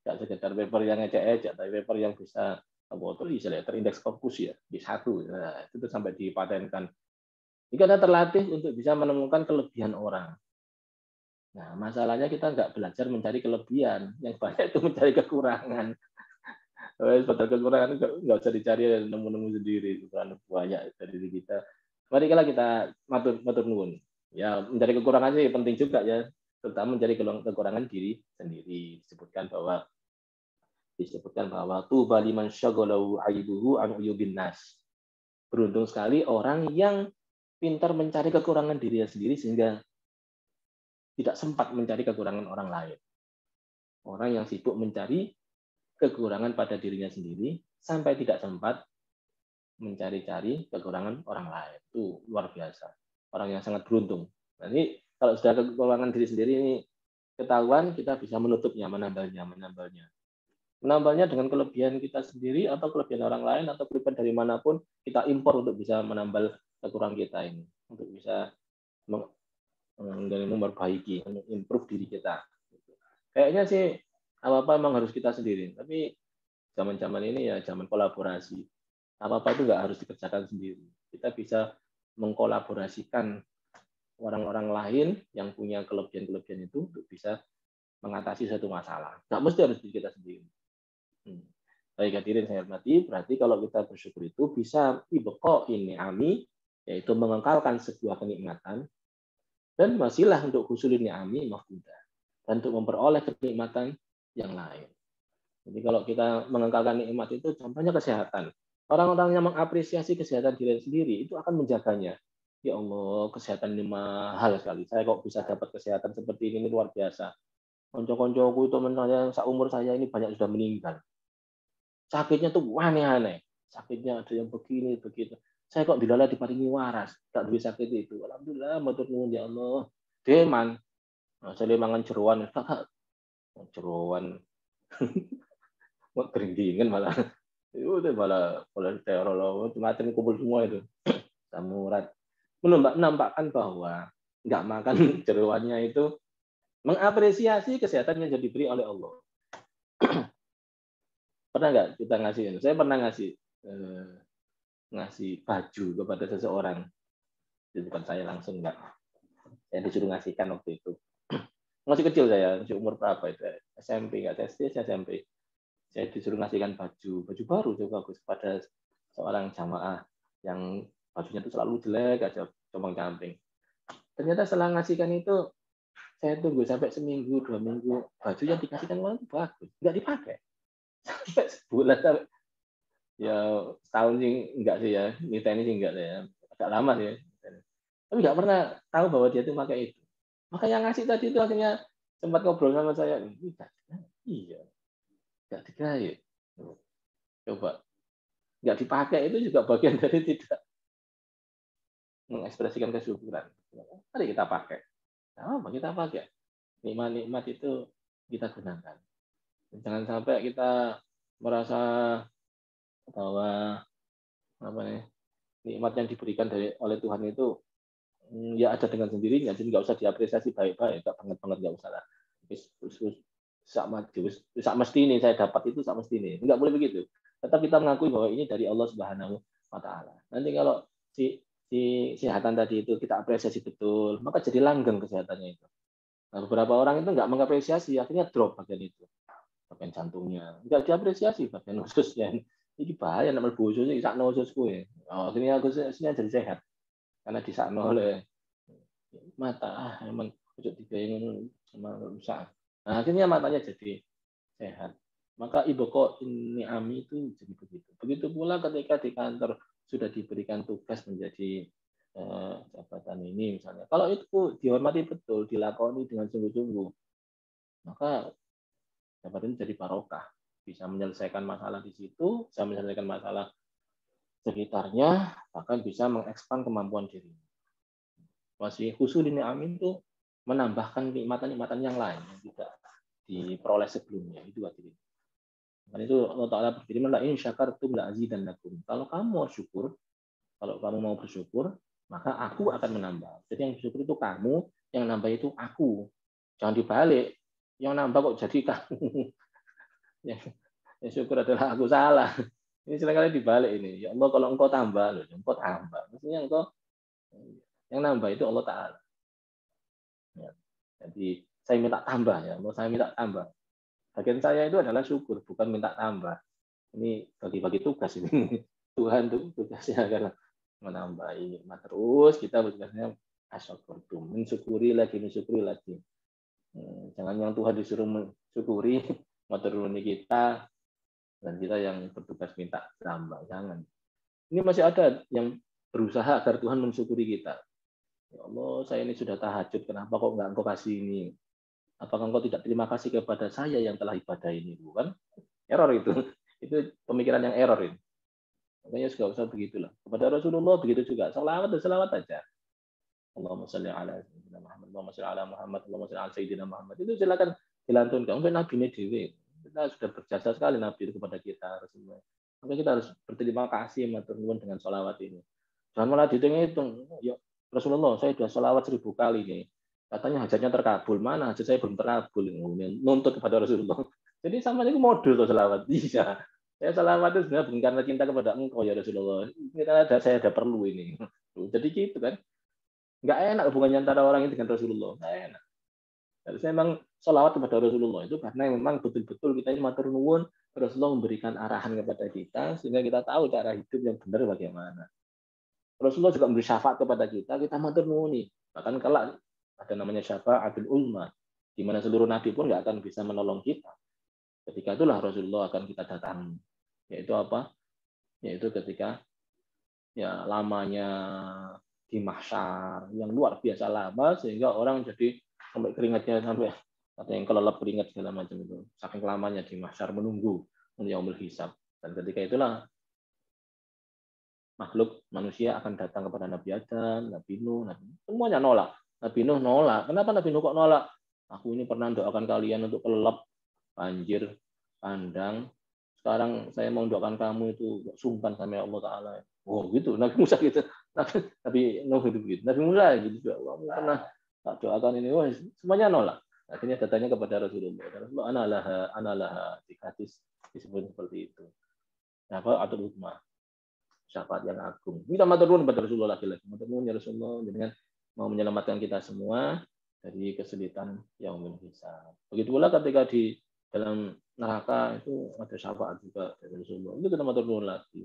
Tidak sekedar paper yang ecek-ecek, tapi paper yang bisa itu istilah terindeks fokus ya di satu nah, itu sampai dipatenkan ini karena terlatih untuk bisa menemukan kelebihan orang nah masalahnya kita nggak belajar mencari kelebihan yang banyak itu mencari kekurangan Padahal kekurangan nggak usah dicari nemu-nemu sendiri kekurangan banyak dari diri kita mari kita matur matur nuwun ya mencari kekurangan sih penting juga ya terutama mencari kekurangan diri sendiri disebutkan bahwa disebutkan bahwa tu baliman syagalahu aibuhu an uyubin nas. Beruntung sekali orang yang pintar mencari kekurangan dirinya sendiri sehingga tidak sempat mencari kekurangan orang lain. Orang yang sibuk mencari kekurangan pada dirinya sendiri sampai tidak sempat mencari-cari kekurangan orang lain. Itu luar biasa. Orang yang sangat beruntung. Nanti kalau sudah kekurangan diri sendiri ini ketahuan, kita bisa menutupnya, menambalnya, menambalnya. Menambalnya dengan kelebihan kita sendiri atau kelebihan orang lain atau kelebihan dari mana pun kita impor untuk bisa menambal kekurangan kita ini, untuk bisa memperbaiki, improve diri kita. Kayaknya sih apa-apa memang harus kita sendiri. Tapi zaman-zaman ini ya zaman kolaborasi. Apa-apa itu nggak harus dikerjakan sendiri. Kita bisa mengkolaborasikan orang-orang lain yang punya kelebihan-kelebihan itu untuk bisa mengatasi satu masalah. Nggak mesti harus diri kita sendiri. Hmm. Baik hadirin saya hormati, berarti kalau kita bersyukur itu bisa ibeko ini ami, yaitu mengekalkan sebuah kenikmatan, dan masihlah untuk husul ini ami mahfudah. Dan untuk memperoleh kenikmatan yang lain. Jadi kalau kita mengekalkan nikmat itu contohnya kesehatan. Orang-orang yang mengapresiasi kesehatan diri sendiri itu akan menjaganya. Ya Allah, kesehatan ini mahal sekali. Saya kok bisa dapat kesehatan seperti ini, ini luar biasa. Konco-koncoku itu misalnya seumur saya ini banyak sudah meninggal. Sakitnya tuh aneh-aneh. Sakitnya ada yang begini, begitu. Saya kok dilala diparingi waras, tak bisa sakit itu. Alhamdulillah, matur nuwun ya Allah. Deman, nah, saya mangan jeruan, jeroan mau berindingan malah. Itu udah malah malah teror loh mati kumpul semua itu. Samurat menambah nampakkan bahwa nggak makan jeruannya itu mengapresiasi kesehatan yang diberi oleh Allah. Pernah nggak kita ngasih saya pernah ngasih eh, ngasih baju kepada seseorang. Itu bukan saya langsung nggak. Saya disuruh ngasihkan waktu itu masih kecil saya, masih umur berapa itu? SMP, nggak SD, SMP. Saya disuruh ngasihkan baju, baju baru juga bagus pada seorang jamaah yang bajunya itu selalu jelek aja, combang camping. Ternyata setelah ngasihkan itu, saya tunggu sampai seminggu, dua minggu, baju yang dikasihkan orang itu bagus, nggak dipakai. Sampai sebulan, sampai ya setahun sih enggak sih ya, ini sih enggak ya, agak lama sih. Tapi nggak pernah tahu bahwa dia itu pakai itu. Maka yang ngasih tadi itu akhirnya sempat ngobrol sama saya. Iya, nggak digaya. Coba nggak dipakai itu juga bagian dari tidak mengekspresikan kesyukuran. Mari kita pakai. Nah, apa kita pakai? Nikmat-nikmat itu kita gunakan. Jangan sampai kita merasa bahwa apa nih nikmat yang diberikan dari oleh Tuhan itu ya ada dengan sendirinya jadi nggak usah diapresiasi baik-baik nggak banget banget nggak usah lah. Sama sama mesti ini saya dapat itu sama mesti ini nggak boleh begitu. Tetap kita mengakui bahwa ini dari Allah Subhanahu Wa Taala. Nanti kalau si si kesehatan tadi itu kita apresiasi betul maka jadi langgeng kesehatannya itu. Nah, beberapa orang itu nggak mengapresiasi akhirnya drop bagian itu. Bagian jantungnya. Nggak diapresiasi bagian ususnya ini bahaya namanya bususnya isak ususku ya oh, akhirnya ususnya jadi sehat karena disakno oleh mata ah emang ojo dibayang sama rusak. Nah, akhirnya matanya jadi sehat. Maka ibu kok ini ami itu jadi begitu. Begitu pula ketika di kantor sudah diberikan tugas menjadi eh, jabatan ini misalnya. Kalau itu dihormati betul dilakoni dengan sungguh-sungguh maka jabatan jadi barokah. Bisa menyelesaikan masalah di situ bisa menyelesaikan masalah sekitarnya, bahkan bisa mengekspan kemampuan diri. Masih khusus ini amin itu menambahkan nikmatan-nikmatan yang lain yang tidak diperoleh sebelumnya. Itu hadirin. Dan itu Allah Ta'ala berfirman, in syakartum la dan lakum. Kalau kamu mau syukur, kalau kamu mau bersyukur, maka aku akan menambah. Jadi yang bersyukur itu kamu, yang nambah itu aku. Jangan dibalik. Yang nambah kok jadi kamu. yang, yang syukur adalah aku salah. Ini sering kali dibalik ini. Ya Allah kalau engkau tambah, loh, engkau tambah. Maksudnya engkau yang nambah itu Allah Ta'ala. Ya. Jadi saya minta tambah ya, mau saya minta tambah. Bagian saya itu adalah syukur, bukan minta tambah. Ini bagi-bagi tugas ini. Tuhan tuh tugasnya adalah menambah nikmat terus kita bertugasnya asyakurtum mensyukuri lagi mensyukuri lagi hmm, jangan yang Tuhan disuruh mensyukuri mau turuni kita dan kita yang bertugas minta tambah jangan ini masih ada yang berusaha agar Tuhan mensyukuri kita Ya Allah, saya ini sudah tahajud, kenapa kok nggak engkau kasih ini? Apakah engkau tidak terima kasih kepada saya yang telah ibadah ini? Bukan? Error itu. Itu pemikiran yang error ini. Makanya juga usah begitulah. Kepada Rasulullah begitu juga. Salawat dan salawat aja. Allahumma salli ala Muhammad, Allahumma salli ala Muhammad, Allahumma salli ala Sayyidina Muhammad. Itu silakan dilantunkan. Mungkin Nabi ini dewi. Kita sudah berjasa sekali Nabi itu kepada kita Rasulullah. Maka kita harus berterima kasih matur nuwun dengan salawat ini. Jangan malah dihitung-hitung. Ya Rasulullah, saya sudah salawat seribu kali nih. Katanya hajatnya terkabul. Mana hajat saya belum terkabul. Nuntut kepada Rasulullah. Jadi sama itu modul tuh salawat. Iya. Saya salawat itu sebenarnya bukan karena cinta kepada engkau ya Rasulullah. Ini karena ada, saya ada perlu ini. Jadi gitu kan. Nggak enak hubungannya antara orang ini dengan Rasulullah. Nggak enak. Harusnya memang salawat kepada Rasulullah itu karena memang betul-betul kita ini matur nuwun Rasulullah memberikan arahan kepada kita sehingga kita tahu cara hidup yang benar bagaimana. Rasulullah juga memberi syafaat kepada kita, kita matur nuwun Bahkan kalau ada namanya syafaatul ulma, di mana seluruh nabi pun nggak akan bisa menolong kita. Ketika itulah Rasulullah akan kita datangi. Yaitu apa? Yaitu ketika ya lamanya di mahsyar yang luar biasa lama sehingga orang jadi sampai keringatnya sampai atau yang kelelap keringat segala macam itu saking lamanya di mahsyar menunggu untuk yaumul hisab dan ketika itulah makhluk manusia akan datang kepada Nabi Adam, Nabi Nuh, Nabi semuanya nolak. Nabi Nuh nolak. Kenapa Nabi Nuh kok nolak? Aku ini pernah doakan kalian untuk kelelap banjir, pandang. Sekarang saya mau doakan kamu itu sungkan sama Allah Taala. Oh gitu, Nabi Musa gitu. Nabi, Nabi Nuh itu gitu. Nabi Musa gitu. Allah pernah tak doakan ini. Wah, semuanya nolak. Akhirnya datanya kepada Rasulullah. Rasulullah analaha, analaha. Di disebut seperti itu. Apa? Atul Hukmah. Syafaat yang agung. Kita matur nuwun kepada Rasulullah lagi-lagi. Matur nuwun ya Rasulullah. Dengan mau menyelamatkan kita semua dari kesulitan yang hisab. Begitu pula ketika di dalam neraka itu ada syafaat juga dari Rasulullah. Itu kita matur nuwun lagi.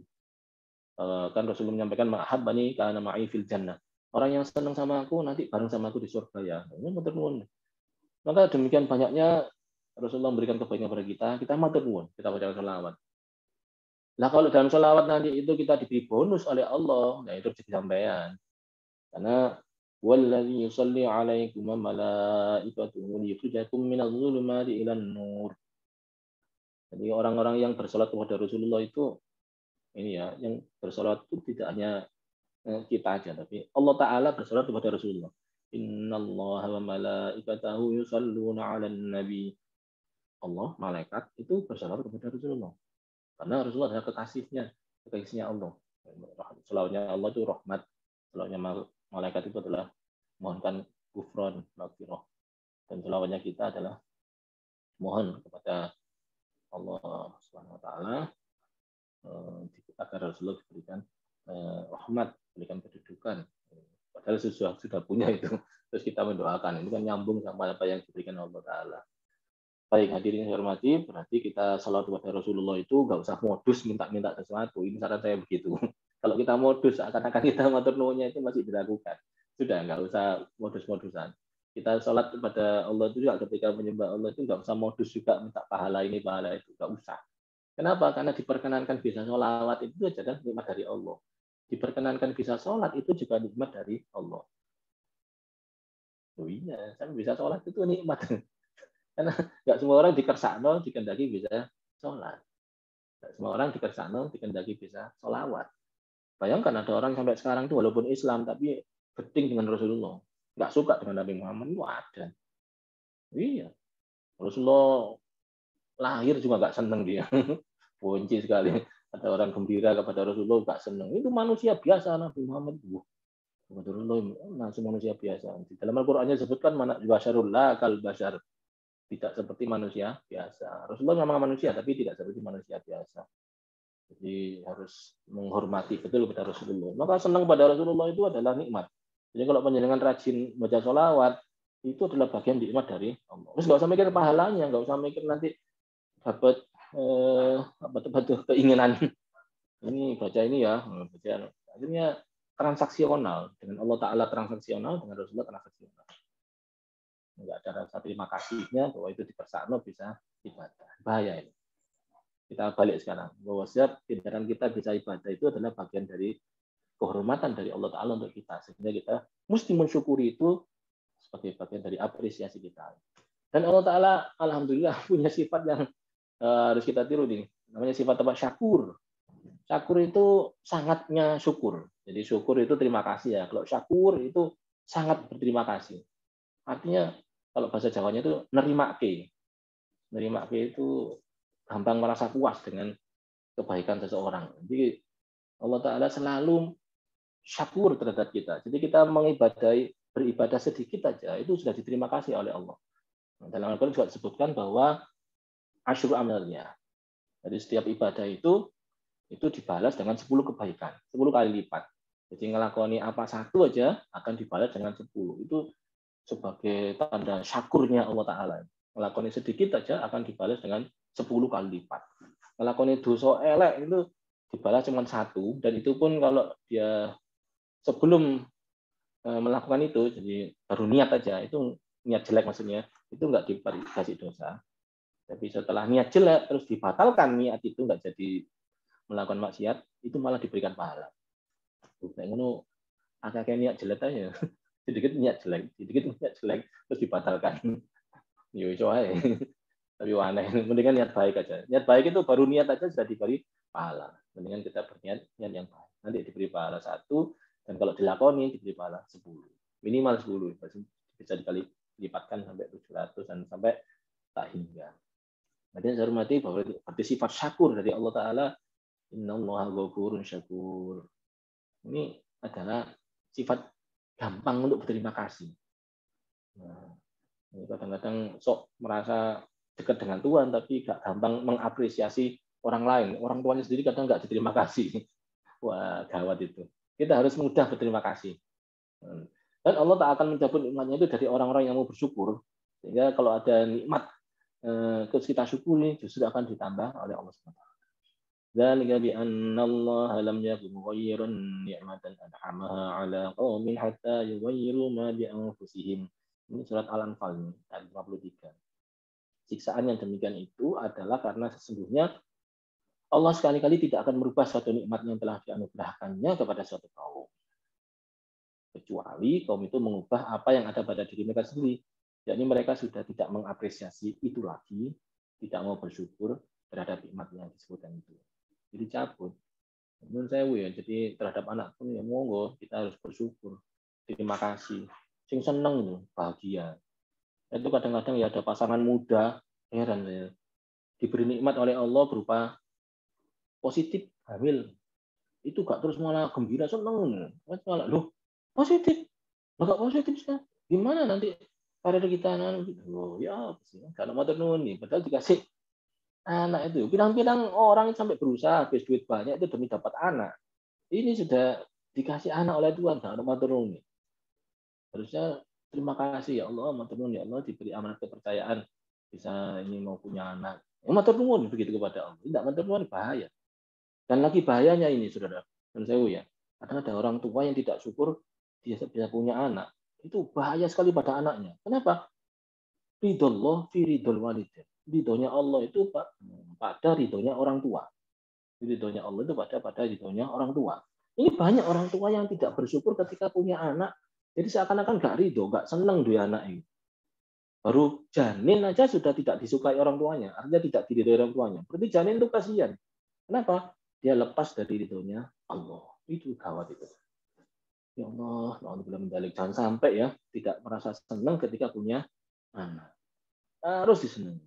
Eh, kan Rasulullah menyampaikan bani karena ma'i fil jannah. Orang yang senang sama aku nanti bareng sama aku di surga ya. Ini matur nuwun. Maka demikian banyaknya Rasulullah memberikan kebaikan kepada kita, kita matur nuwun, kita baca salawat. Nah kalau dalam salawat nanti itu kita diberi bonus oleh Allah, nah itu disampaikan. Karena والذي يصلي عليكم وملائكته ليخرجكم من الظلمات إلى النور. Jadi orang-orang yang bersolat kepada Rasulullah itu ini ya, yang bersolat itu tidak hanya eh, kita aja, tapi Allah Taala bersolat kepada Rasulullah. Inna Allah wa malaikatahu yusalluna ala nabi. Allah, malaikat itu bersolat kepada Rasulullah. Karena Rasulullah adalah kekasihnya, kekasihnya Allah. Selawatnya Allah itu rahmat. Selawatnya malaikat itu adalah mohonkan gufron, maghfirah. Dan selawatnya kita adalah mohon kepada Allah Subhanahu wa taala eh, agar Rasulullah diberikan eh, rahmat, diberikan kedudukan. Padahal sudah sudah punya itu. Terus kita mendoakan. Ini kan nyambung sama apa yang diberikan Allah taala. Baik, hadirin yang hormati, berarti kita salat kepada Rasulullah itu nggak usah modus minta-minta sesuatu. Ini saran saya begitu. Kalau kita modus, akan-akan kita motor nuwunnya itu masih dilakukan. Sudah, nggak usah modus-modusan. Kita sholat kepada Allah itu juga ketika menyembah Allah itu nggak usah modus juga minta pahala ini, pahala itu. Nggak usah. Kenapa? Karena diperkenankan bisa sholawat itu saja kan nikmat dari Allah. Diperkenankan bisa sholat itu juga nikmat dari Allah. Oh iya, saya bisa sholat itu nikmat. Karena nggak semua orang dikersakno, dikendaki bisa sholat. Nggak semua orang dikersakno, dikendaki bisa sholawat. Bayangkan ada orang sampai sekarang itu walaupun Islam tapi beting dengan Rasulullah. Nggak suka dengan Nabi Muhammad itu ada. Iya. Rasulullah lahir juga nggak seneng dia. Bunci sekali. Ada orang gembira kepada Rasulullah nggak seneng. Itu manusia biasa Nabi Muhammad. itu. Rasulullah langsung manusia biasa. Di dalam Al-Qur'annya disebutkan mana basarullah kal basar. Tidak seperti manusia biasa. Rasulullah memang manusia tapi tidak seperti manusia biasa. Jadi harus menghormati betul kepada Rasulullah. Maka senang pada Rasulullah itu adalah nikmat. Jadi kalau penjenengan rajin baca sholawat, itu adalah bagian nikmat dari Allah. Terus nggak usah mikir pahalanya, nggak usah mikir nanti dapat eh, apa tuh keinginan ini baca ini ya, baca akhirnya transaksional dengan Allah Taala transaksional dengan Rasulullah transaksional. Enggak ada rasa terima kasihnya bahwa itu dipersakno bisa ibadah. Bahaya ini kita balik sekarang bahwa setiap tindakan kita bisa ibadah itu adalah bagian dari kehormatan dari Allah Taala untuk kita sehingga kita mesti mensyukuri itu sebagai bagian dari apresiasi kita. Dan Allah Taala alhamdulillah punya sifat yang harus kita tiru nih. Namanya sifat apa? Syakur. Syakur itu sangatnya syukur. Jadi syukur itu terima kasih ya. Kalau syakur itu sangat berterima kasih. Artinya kalau bahasa Jawanya itu nerima ke. Nerima ke itu gampang merasa puas dengan kebaikan seseorang. Jadi Allah Ta'ala selalu syakur terhadap kita. Jadi kita mengibadai, beribadah sedikit aja, itu sudah diterima kasih oleh Allah. Dalam Al-Quran juga disebutkan bahwa asyur amalnya. Jadi setiap ibadah itu itu dibalas dengan 10 kebaikan, 10 kali lipat. Jadi ngelakoni apa satu aja akan dibalas dengan 10. Itu sebagai tanda syakurnya Allah Ta'ala. Ngelakoni sedikit aja akan dibalas dengan 10 kali lipat. Ngelakoni dosa elek itu dibalas cuma satu, dan itu pun kalau dia sebelum eh, melakukan itu, jadi baru niat aja, itu niat jelek maksudnya, itu nggak dikasih dosa. Tapi setelah niat jelek, terus dibatalkan niat itu nggak jadi melakukan maksiat, itu malah diberikan pahala. Nah, ngono agak niat jelek aja. Sedikit niat jelek, sedikit niat jelek, terus dibatalkan. Yo iso ae. Tapi aneh, mendingan niat baik aja. Niat baik itu baru niat aja sudah diberi pahala. Mendingan kita berniat niat yang baik. Nanti diberi pahala satu, dan kalau dilakoni diberi pahala sepuluh. Minimal sepuluh. Bisa dikali lipatkan sampai tujuh ratus dan sampai tak hingga. Jadi saya hormati bahwa berarti sifat syakur dari Allah Taala. Inna Allah ghafurun syakur. Ini adalah sifat gampang untuk berterima kasih. Nah, kadang-kadang sok merasa dekat dengan Tuhan, tapi gak gampang mengapresiasi orang lain. Orang tuanya sendiri kadang nggak diterima kasih. Wah, gawat itu. Kita harus mudah berterima kasih. Dan Allah tak akan mencabut nikmatnya itu dari orang-orang yang mau bersyukur. Sehingga kalau ada nikmat Eh, terus kita syukuri justru akan ditambah oleh Allah SWT. Dzalika bi anna Allah lam yakun mughayyiran ni'matan an'amaha 'ala qaumin hatta yughayyiru ma bi anfusihim. Ini surat Al-Anfal ayat 53. Siksaan yang demikian itu adalah karena sesungguhnya Allah sekali-kali tidak akan merubah suatu nikmat yang telah dianugerahkannya kepada suatu kaum. Kecuali kaum itu mengubah apa yang ada pada diri mereka sendiri Yakni mereka sudah tidak mengapresiasi itu lagi, tidak mau bersyukur terhadap nikmat yang disebutkan itu. Jadi cabut. Menurut saya ya jadi terhadap anak pun ya monggo kita harus bersyukur terima kasih. Sing seneng bahagia. Itu kadang-kadang ya ada pasangan muda heran ya. Diberi nikmat oleh Allah berupa positif hamil. Itu gak terus malah gembira seneng malah loh positif? Nggak positif sih gimana nanti pada kita nanti oh ya karena mau nih. Padahal dikasih anak itu. Bilang-bilang orang sampai berusaha habis duit banyak itu demi dapat anak. Ini sudah dikasih anak oleh Tuhan nggak ada maturun harusnya terima kasih ya Allah maturun ya Allah diberi amanat kepercayaan. Bisa ini mau punya anak. Ya, maturun begitu kepada Allah. Tidak maturun bahaya. Dan lagi bahayanya ini saudara. Dan saya ya. Kadang ada orang tua yang tidak syukur dia bisa punya anak itu bahaya sekali pada anaknya kenapa ridho fi ridhol walidain ridhonya Allah itu pada ridhonya orang tua. Ridhonya Allah itu pada pada ridhonya orang tua. Ini banyak orang tua yang tidak bersyukur ketika punya anak. Jadi seakan-akan gak ridho, gak seneng dua anak ini. Baru janin aja sudah tidak disukai orang tuanya. Artinya tidak diridhoi orang tuanya. Berarti janin itu kasihan. Kenapa? Dia lepas dari ridhonya Allah. Itu gawat itu. Ya Allah, belum balik. Jangan sampai ya tidak merasa senang ketika punya anak. Harus disenangi.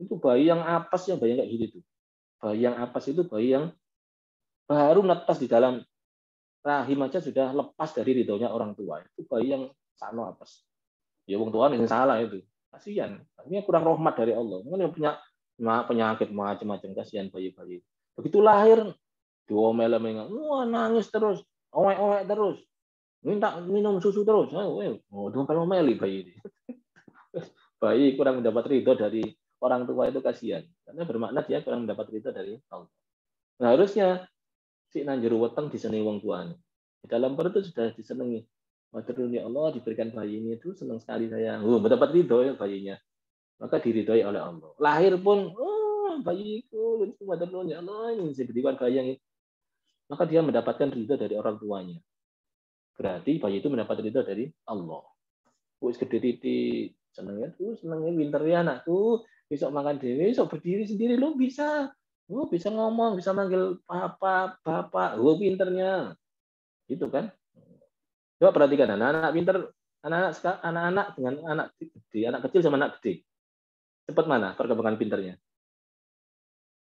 Itu bayi yang apes yang bayi kayak gitu tuh. Bayi yang apes itu bayi yang baru netas di dalam rahim aja sudah lepas dari ridhonya orang tua. Itu bayi yang sano apes. Ya wong tua ini salah itu. Kasihan. Artinya kurang rahmat dari Allah. Mungkin yang punya penyakit macam-macam kasihan bayi-bayi. Begitu lahir diomel mengang, wah nangis terus, owek-owek terus. Minta minum susu terus. Oh, oh, ngomel bayi ini. bayi kurang mendapat ridho dari orang tua itu kasihan karena bermakna dia kurang mendapat cerita dari Allah. Nah, harusnya si nanjuru weteng disenangi wong tuanya. Di dalam perut itu sudah disenangi. Maturun ya Allah diberikan bayi ini itu senang sekali saya. Oh, mendapat ridho ya bayinya. Maka diridhoi oleh Allah. Lahir pun, oh bayiku, maturun ya Allah ini berikan bayi yang maka dia mendapatkan ridho dari orang tuanya. Berarti bayi itu mendapat ridho dari Allah. Wis gede titik, senengnya tuh, senengnya pinter ya anakku, besok makan dewi, besok berdiri sendiri lo bisa. Lo bisa ngomong, bisa manggil papa, bapak, lo pinternya. Gitu kan? Coba perhatikan anak-anak pinter, anak-anak anak-anak dengan anak gede, anak kecil sama anak gede. Cepat mana perkembangan pinternya?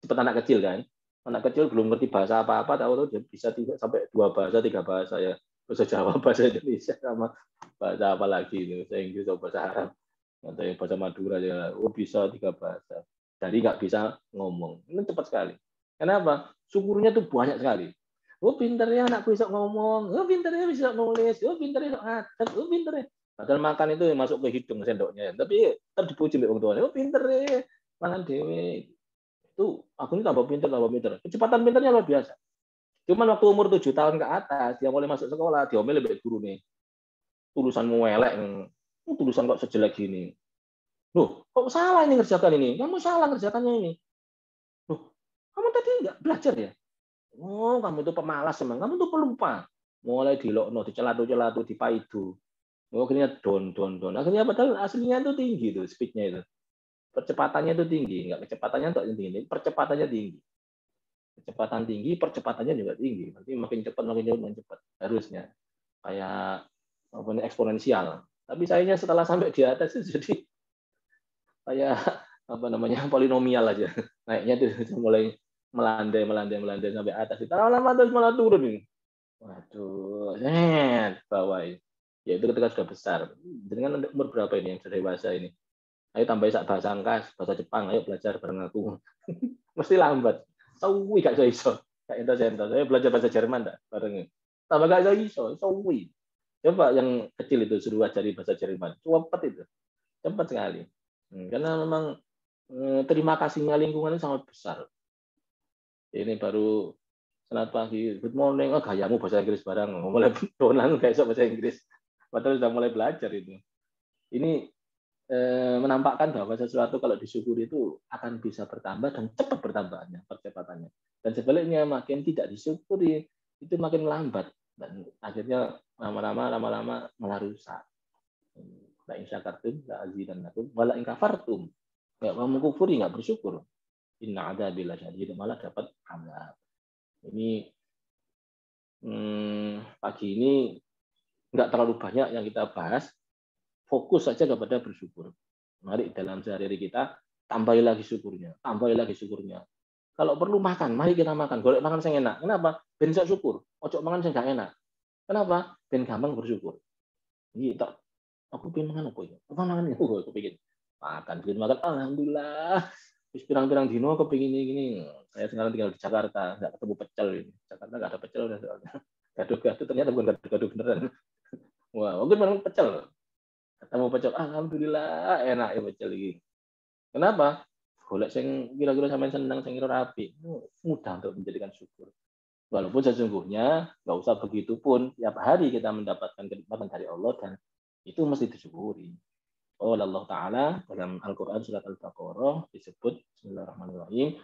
Cepat anak kecil kan? Anak kecil belum ngerti bahasa apa-apa, tahu tuh bisa tiga, sampai dua bahasa, tiga bahasa ya. Bahasa Jawa, bahasa Indonesia, sama bahasa apa lagi itu, bahasa Inggris atau bahasa Arab atau bahasa Madura ya, oh bisa tiga bahasa. Jadi nggak bisa ngomong. Ini cepat sekali. Kenapa? Syukurnya tuh banyak sekali. Oh pinternya anakku bisa ngomong, oh pinternya bisa nulis, oh pinternya bisa ngadat, oh pinternya. Padahal makan itu masuk ke hidung sendoknya. Tapi terdipuji oleh orang tuanya, oh pinter ya, makan dewe. Itu aku ini tambah pinter, tambah pinter. Kecepatan pinternya luar biasa. Cuman waktu umur tujuh tahun ke atas, dia mulai masuk sekolah, dia mulai lebih guru nih. Tulisan muelek, oh, tulisan kok sejelek gini. Loh, kok salah ini ngerjakan ini? Kamu salah ngerjakannya ini. Loh, kamu tadi nggak belajar ya? Oh, kamu itu pemalas emang. Kamu tuh pelupa. Mulai di lokno, di celatu-celatu, di. Oh, akhirnya don, don, don. Akhirnya padahal aslinya itu tinggi tuh, speednya itu. Percepatannya itu tinggi. Enggak kecepatannya untuk tinggi. Percepatannya tinggi. Kecepatan tinggi, percepatannya juga tinggi. Nanti makin cepat, makin cepat, makin cepat. Harusnya. Kayak apa eksponensial. Tapi sayangnya setelah sampai di atas itu jadi kayak apa namanya polinomial aja. Naiknya tuh mulai melandai, melandai, melandai sampai atas. Lama-lama terus malah turun ini. Waduh, net bawah ini. Ya itu ketika sudah besar. Dengan umur berapa ini yang sudah dewasa ini? Ayo tambah sak bahasa angkas, bahasa Jepang, ayo belajar bareng aku. Mesti lambat. Sawi gak iso. Gak entas. Ayo belajar bahasa Jerman tak bareng. Tambah gak iso, sawi. Coba yang kecil itu suruh ajari bahasa Jerman. Cepat itu. Cepat sekali. Hmm, karena memang eh, terima kasihnya lingkungan sangat besar ini baru selamat pagi, good morning, oh gayamu bahasa Inggris barang, mulai dolan besok bahasa Inggris. Padahal sudah mulai belajar itu. Ini menampakkan bahwa sesuatu kalau disyukuri itu akan bisa bertambah dan cepat bertambahnya, percepatannya. Dan sebaliknya makin tidak disyukuri itu makin lambat dan akhirnya lama-lama lama-lama malah rusak. La in syakartum la azidannakum wa la in kafartum. Ya, kamu kufuri nggak bersyukur inna ada bila jadi malah dapat azab. Ini hmm, pagi ini nggak terlalu banyak yang kita bahas, fokus saja kepada bersyukur. Mari dalam sehari-hari kita tambahi lagi syukurnya, tambahi lagi syukurnya. Kalau perlu makan, mari kita makan. Golek makan yang enak. Kenapa? Ben syukur. Ojo makan yang nggak enak. Kenapa? Ben gampang bersyukur. Iya, tak. Aku pengen makan apa ya? Aku makan ya. Aku pengen makan, pengen makan. Alhamdulillah pirang-pirang dino ini gini saya sekarang tinggal di Jakarta nggak ketemu pecel ini Jakarta nggak ada pecel udah gaduh-gaduh ternyata bukan gaduh-gaduh beneran wah mungkin memang pecel ketemu pecel alhamdulillah. Enak ya pecel ini kenapa? Golek sing kira-kira sampai senang sing kira rapi. Mudah untuk menjadikan syukur. Walaupun sesungguhnya nggak usah begitu pun tiap hari kita mendapatkan kenikmatan dari Allah dan itu mesti disyukuri. Oh Allah Ta'ala dalam Al-Quran surat Al-Baqarah disebut Bismillahirrahmanirrahim.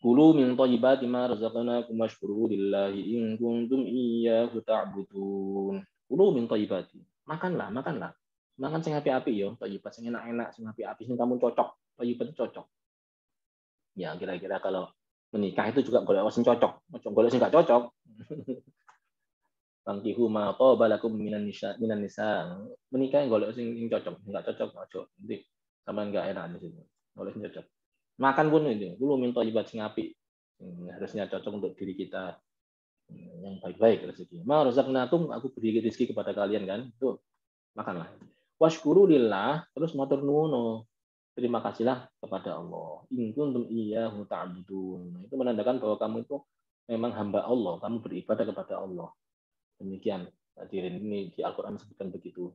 Kulu min tayyibati ma razaqnakum washkuru lillahi in kuntum iyyahu ta'budun. Kulu min tayyibati. Makanlah, makanlah. Makan sing api-api yo, thayyibat sing enak-enak, sing api-api sing kamu cocok. Thayyibat itu cocok. Ya kira-kira kalau menikah itu juga golek sing cocok. Golek sing gak cocok. Fangkihu ma balakum minan nisa minan nisa. Menikah yang golek sing cocok, enggak cocok. Nanti sama enggak enak di situ. Golek sing cocok. Makan pun itu, dulu minta ibadah sing apik. Harusnya cocok untuk diri kita yang baik-baik rezeki. Ma razaqnakum aku beri rezeki kepada kalian kan. Itu makanlah. Washkuru lillah terus matur nuwun. Terima kasihlah kepada Allah. In kuntum iyyahu ta'budun. Itu menandakan bahwa kamu itu memang hamba Allah, kamu beribadah kepada Allah. Demikian hadirin ini di Al-Quran disebutkan begitu.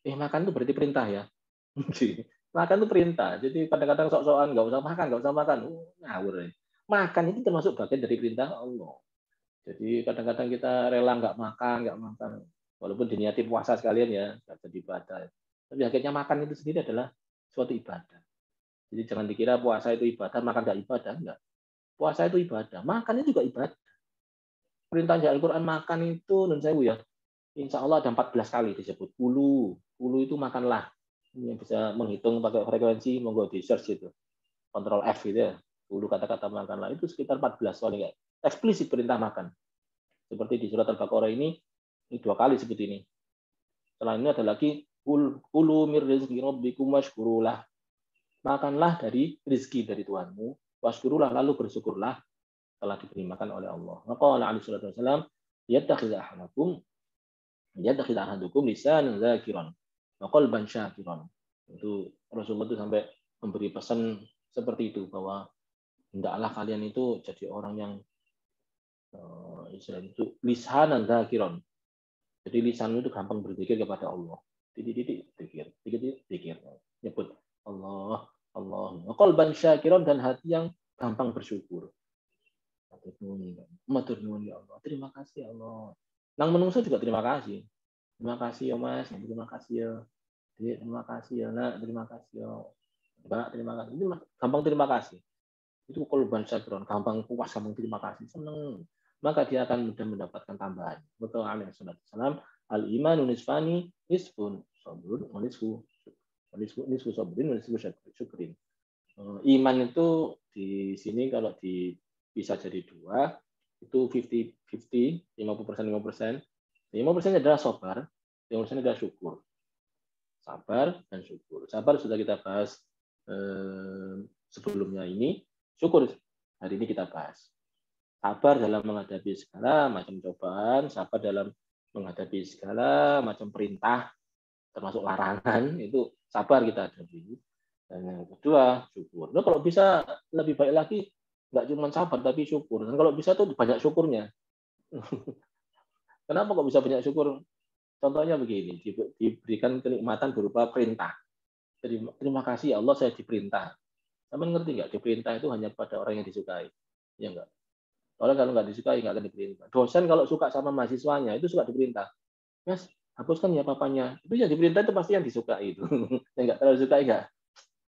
Eh makan itu berarti perintah ya. makan itu perintah. Jadi kadang-kadang sok-sokan nggak usah makan, nggak usah makan. Oh, ngawur. Makan itu termasuk bagian dari perintah Allah. Jadi kadang-kadang kita rela nggak makan, nggak makan. Walaupun diniati puasa sekalian ya, nggak jadi ibadah. Tapi akhirnya makan itu sendiri adalah suatu ibadah. Jadi jangan dikira puasa itu ibadah, makan nggak ibadah. Enggak. Puasa itu ibadah, makan itu juga ibadah. perintah di Al-Quran makan itu, dan saya ya, insya Allah ada 14 kali disebut. Kulu, kulu itu makanlah. Ini yang bisa menghitung pakai frekuensi, monggo di search itu. Kontrol F gitu ya. Kulu kata-kata makanlah. Itu sekitar 14 soalnya. Eksplisit perintah makan. Seperti di surat Al-Baqarah ini, ini dua kali sebut ini. Ini ada lagi, kulu mir rizki rabbikum washkurulah. Makanlah dari rizki dari Tuhanmu. Washkurulah, lalu bersyukurlah telah diberi makan oleh Allah. Maka Allah alaihi salatu wasallam, yattakhidha ahadakum yattakhidha ahadukum lisanan zakiran wa qalban syakiran. Itu Rasulullah itu sampai memberi pesan seperti itu bahwa hendaklah kalian itu jadi orang yang uh, istilah itu lisanan zakiran. Jadi lisan itu gampang berzikir kepada Allah. Titik-titik zikir, titik-titik zikir. Nyebut Allah, Allah. Qalban syakiran dan hati yang gampang bersyukur. Matur nuwun ya Allah. Terima kasih ya Allah. Nang menungso juga terima kasih. Terima kasih ya Mas, terima kasih ya. Terima kasih ya Nak, terima kasih ya. Mbak, terima kasih. Ini gampang terima kasih. Itu korban syakron, gampang puas, gampang terima kasih. Senang. Maka dia akan mudah mendapatkan tambahan. Betul alaihi salam. Al iman unisfani nisfun sabrun unisfu unisfu nisfu sabrin unisfu syukrin. Eh, iman itu di sini kalau di bisa jadi dua, itu 50-50, 50 persen, 50 persen. 5 persen adalah sabar, 5 persen adalah syukur. Sabar dan syukur. Sabar sudah kita bahas eh, sebelumnya ini, syukur hari ini kita bahas. Sabar dalam menghadapi segala macam cobaan, sabar dalam menghadapi segala macam perintah, termasuk larangan, itu sabar kita hadapi. Dan yang kedua, syukur. Nah, kalau bisa lebih baik lagi, nggak cuma sabar tapi syukur. Dan kalau bisa tuh banyak syukurnya. Kenapa kok bisa banyak syukur? Contohnya begini, diberikan kenikmatan berupa perintah. Terima, terima kasih ya Allah saya diperintah. Kamu ngerti nggak? Diperintah itu hanya pada orang yang disukai. Ya enggak? Orang kalau nggak disukai nggak akan diperintah. Dosen kalau suka sama mahasiswanya itu suka diperintah. Mas, hapuskan ya papanya. Itu yang diperintah itu pasti yang disukai itu. yang nggak terlalu sukai nggak?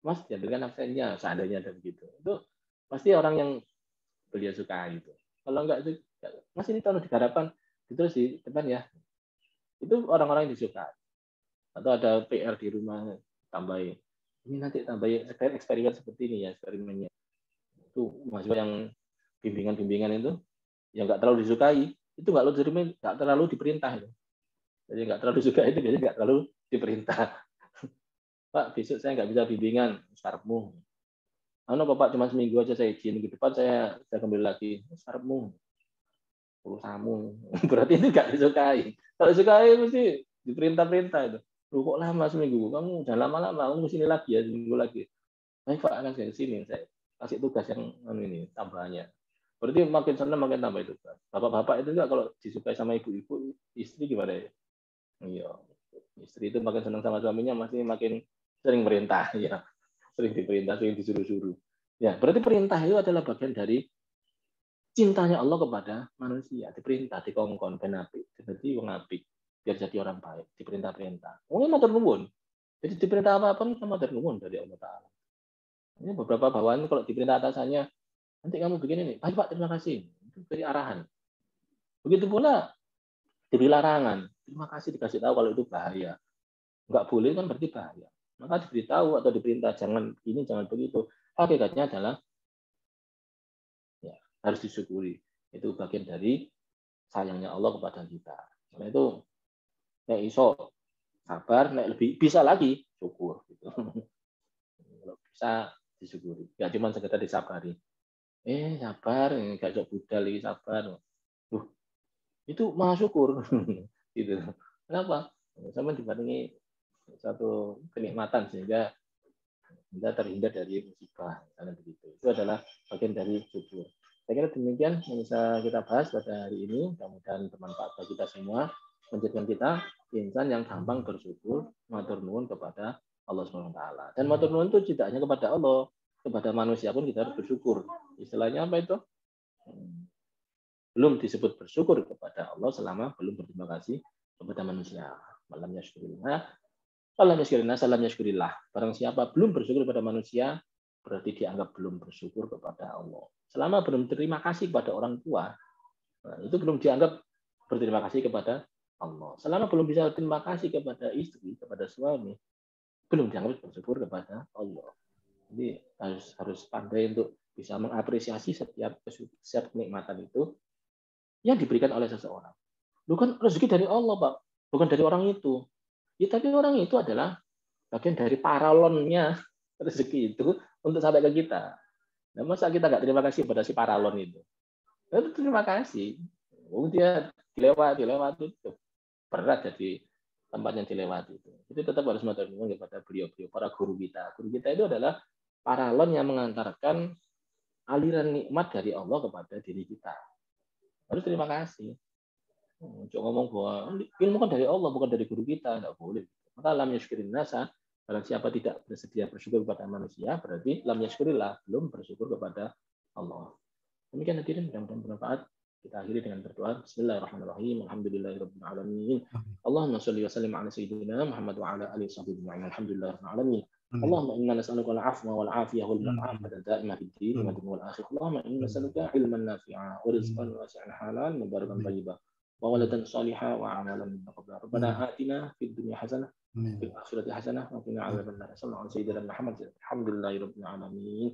Mas, ya dengan aksennya seandainya dan begitu. Itu pasti orang yang beliau suka gitu. Kalau enggak sih, mas ini kalau digarapan itu sih depan ya. Itu orang-orang yang disuka. Atau ada PR di rumah tambahin. Ini nanti tambahin eksperimen seperti ini ya eksperimennya. Itu mahasiswa yang bimbingan-bimbingan itu yang nggak terlalu disukai itu nggak terlalu nggak terlalu diperintah itu. Jadi nggak terlalu suka itu biasanya nggak terlalu diperintah. Pak besok saya nggak bisa bimbingan, sarapmu. Anu bapak cuma seminggu aja saya izin ke depan saya saya kembali lagi. Sarapmu. Urusamu berarti itu gak disukai. Kalau disukai mesti diperintah-perintah itu. Lu kok lama seminggu? Kamu jangan lama-lama kamu sini lagi ya seminggu lagi. Baik pak akan saya sini saya kasih tugas yang anu ini tambahannya berarti makin sana makin tambah itu bapak-bapak itu enggak kalau disukai sama ibu-ibu istri gimana ya iya istri itu makin senang sama suaminya masih makin sering perintah ya sering diperintah, sering disuruh-suruh. Ya, berarti perintah itu adalah bagian dari cintanya Allah kepada manusia. Diperintah, dikongkon, ben apik, jadi wong biar jadi orang baik, diperintah-perintah. Oh, matur nuwun. Jadi diperintah apa pun sama matur nuwun dari Allah Taala. Ini beberapa bawaan kalau diperintah atasannya, nanti kamu begini nih, baik Pak, terima kasih. Itu dari arahan. Begitu pula diberi larangan, terima kasih dikasih tahu kalau itu bahaya. Enggak boleh kan berarti bahaya. Maka diberitahu atau diperintah jangan ini jangan begitu. Hakikatnya adalah ya harus disyukuri. Itu bagian dari sayangnya Allah kepada kita. Karena itu nek iso sabar nek lebih bisa lagi syukur gitu. Kalau bisa disyukuri. Ya cuma sekedar disabari eh sabar nggak sok budal lagi sabar. Duh, itu maha syukur. Gitu. Kenapa? Sama dibandingi satu kenikmatan sehingga kita terhindar dari musibah misalnya begitu. Itu adalah bagian dari syukur. Saya kira demikian yang bisa kita bahas pada hari ini. Mudah-mudahan bermanfaat bagi kita semua menjadikan kita insan yang gampang bersyukur matur nuwun kepada Allah Subhanahu taala. Dan matur nuwun itu tidak hanya kepada Allah, kepada manusia pun kita harus bersyukur. Istilahnya apa itu? Belum disebut bersyukur kepada Allah selama belum berterima kasih kepada manusia. Malam yashkurillah Allah yashkurillah, salam yashkurillah. Barang siapa belum bersyukur kepada manusia, berarti dianggap belum bersyukur kepada Allah. Selama belum terima kasih kepada orang tua, Nah, itu belum dianggap berterima kasih kepada Allah. Selama belum bisa terima kasih kepada istri, kepada suami, belum dianggap bersyukur kepada Allah. Jadi harus harus pandai untuk bisa mengapresiasi setiap setiap kenikmatan itu yang diberikan oleh seseorang. Bukan rezeki dari Allah, Pak. Bukan dari orang itu. Ya, tapi orang itu adalah bagian dari paralonnya rezeki itu untuk sampai ke kita. Nah, masa kita nggak terima kasih pada si paralon itu? Ya, terima kasih. Oh, dia dilewati, dilewati itu berat jadi tempat yang dilewati itu. Jadi tetap harus nuwun kepada beliau-beliau para guru kita. Guru kita itu adalah paralon yang mengantarkan aliran nikmat dari Allah kepada diri kita. Harus terima kasih. Jangan ngomong bahwa ilmu kan dari Allah bukan dari guru kita, tidak boleh. Maka lam yashkurin nasa, barang siapa tidak bersedia bersyukur kepada manusia, berarti lam yashkurillah, belum bersyukur kepada Allah. Demikian hadirin, mudah-mudahan bermanfaat. Kita akhiri dengan berdoa. Bismillahirrahmanirrahim. Alhamdulillahirabbil alamin. Allahumma shalli wa sallim ala sayyidina Muhammad wa ala alihi washabbihi ajma'in. Alhamdulillahirabbil alamin. اللهم انا نسالك العفو والعافيه والمعافاه الدائمه في الدين والدنيا والاخره اللهم انا نسالك علما نافعا ورزقا واسعا حلالا مباركا طيبا وولدا صالحا وعملا متقبلا ربنا اتنا في الدنيا حسنه في الاخره حسنه وقنا عذاب النار صلى الله على سيدنا محمد الحمد لله رب العالمين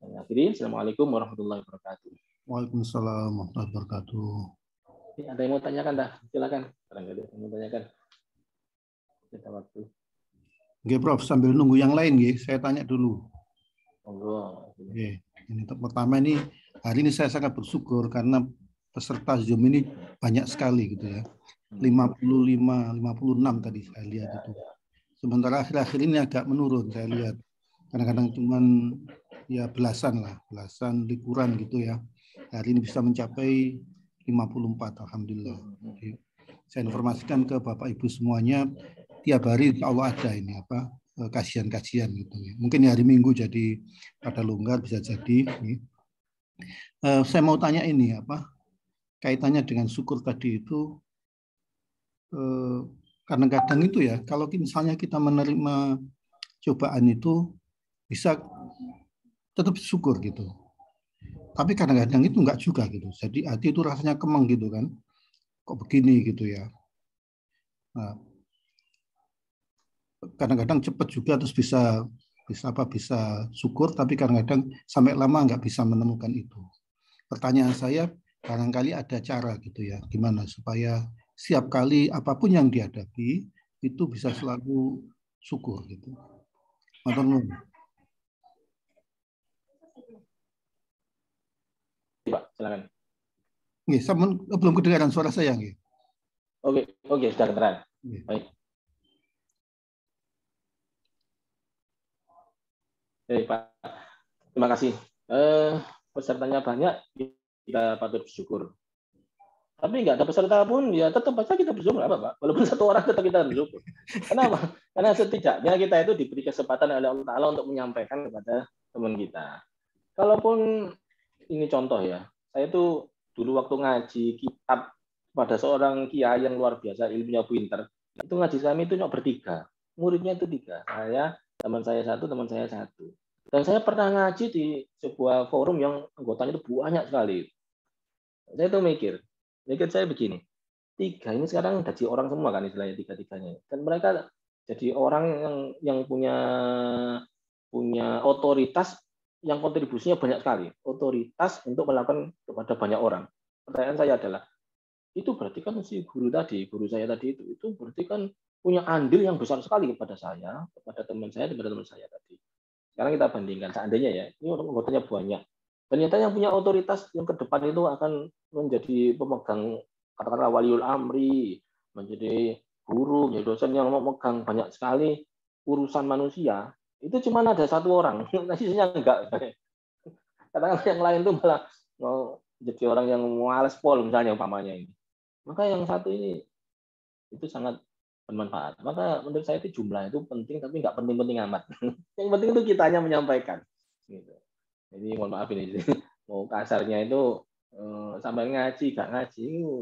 Hadirin, Assalamualaikum warahmatullahi wabarakatuh. Waalaikumsalam warahmatullahi wabarakatuh. Ada yang mau tanyakan dah? Silakan. Barangkali yang mau tanyakan. Kita waktu. Oke, Prof. Sambil nunggu yang lain, ya, saya tanya dulu. Oke. Ini pertama ini hari ini saya sangat bersyukur karena peserta Zoom ini banyak sekali gitu ya. 55, 56 tadi saya lihat itu. Sementara akhir-akhir ini agak menurun saya lihat. Kadang-kadang cuman ya belasan lah, belasan likuran gitu ya hari ini bisa mencapai 54 alhamdulillah. Jadi, saya informasikan ke Bapak Ibu semuanya tiap hari Allah ada ini apa eh, kajian-kajian gitu ya. Mungkin hari Minggu jadi pada longgar bisa jadi. Uh, saya mau tanya ini apa kaitannya dengan syukur tadi itu uh, kadang-kadang itu ya kalau misalnya kita menerima cobaan itu bisa tetap syukur gitu tapi kadang-kadang itu enggak juga gitu. Jadi hati itu rasanya kemeng gitu kan. Kok begini gitu ya. Nah, kadang-kadang cepat juga terus bisa bisa apa bisa syukur tapi kadang-kadang sampai lama nggak bisa menemukan itu. Pertanyaan saya barangkali ada cara gitu ya gimana supaya setiap kali apa pun yang dihadapi itu bisa selalu syukur gitu. Matur silakan. Nggih, sampun belum kedengaran suara saya nggih. Oke, oke, sudah kedengaran. Baik. Baik, Pak. Terima kasih. Eh, pesertanya banyak, kita patut bersyukur. Tapi nggak ada peserta pun, ya tetap saja kita bersyukur, apa Pak? Walaupun satu orang tetap kita bersyukur. Kenapa? Karena setidaknya kita itu diberi kesempatan oleh Allah Taala untuk menyampaikan kepada teman kita. Kalaupun ini contoh ya, saya tuh dulu waktu ngaji kitab pada seorang kiai yang luar biasa ilmunya pinter itu ngaji kami itu nyok bertiga muridnya itu tiga saya teman saya satu teman saya satu. Dan saya pernah ngaji di sebuah forum yang anggotanya itu banyak sekali. Saya tuh mikir mikir saya begini tiga ini sekarang jadi orang semua kan istilahnya tiga tiganya dan mereka jadi orang yang yang punya punya otoritas yang kontribusinya banyak sekali, otoritas untuk melakukan kepada banyak orang. Pertanyaan saya adalah, itu berarti kan si guru tadi, guru saya tadi itu, itu berarti kan punya andil yang besar sekali kepada saya, kepada teman saya, kepada teman saya tadi. Sekarang kita bandingkan, seandainya ya, ini anggotanya banyak. Ternyata yang punya otoritas yang ke depan itu akan menjadi pemegang, katakanlah waliul amri, menjadi guru, menjadi dosen yang memegang banyak sekali urusan manusia, itu cuma ada satu orang, sisanya enggak. Kadang yang lain tuh malah mau jadi orang yang males pol misalnya umpamanya ini. Maka yang satu ini itu sangat bermanfaat. Maka menurut saya itu jumlah itu penting tapi nggak penting-penting amat. yang penting itu kita hanya menyampaikan. Gitu. Jadi mohon maaf ini mau kasarnya itu eh, sampai ngaji gak ngaji itu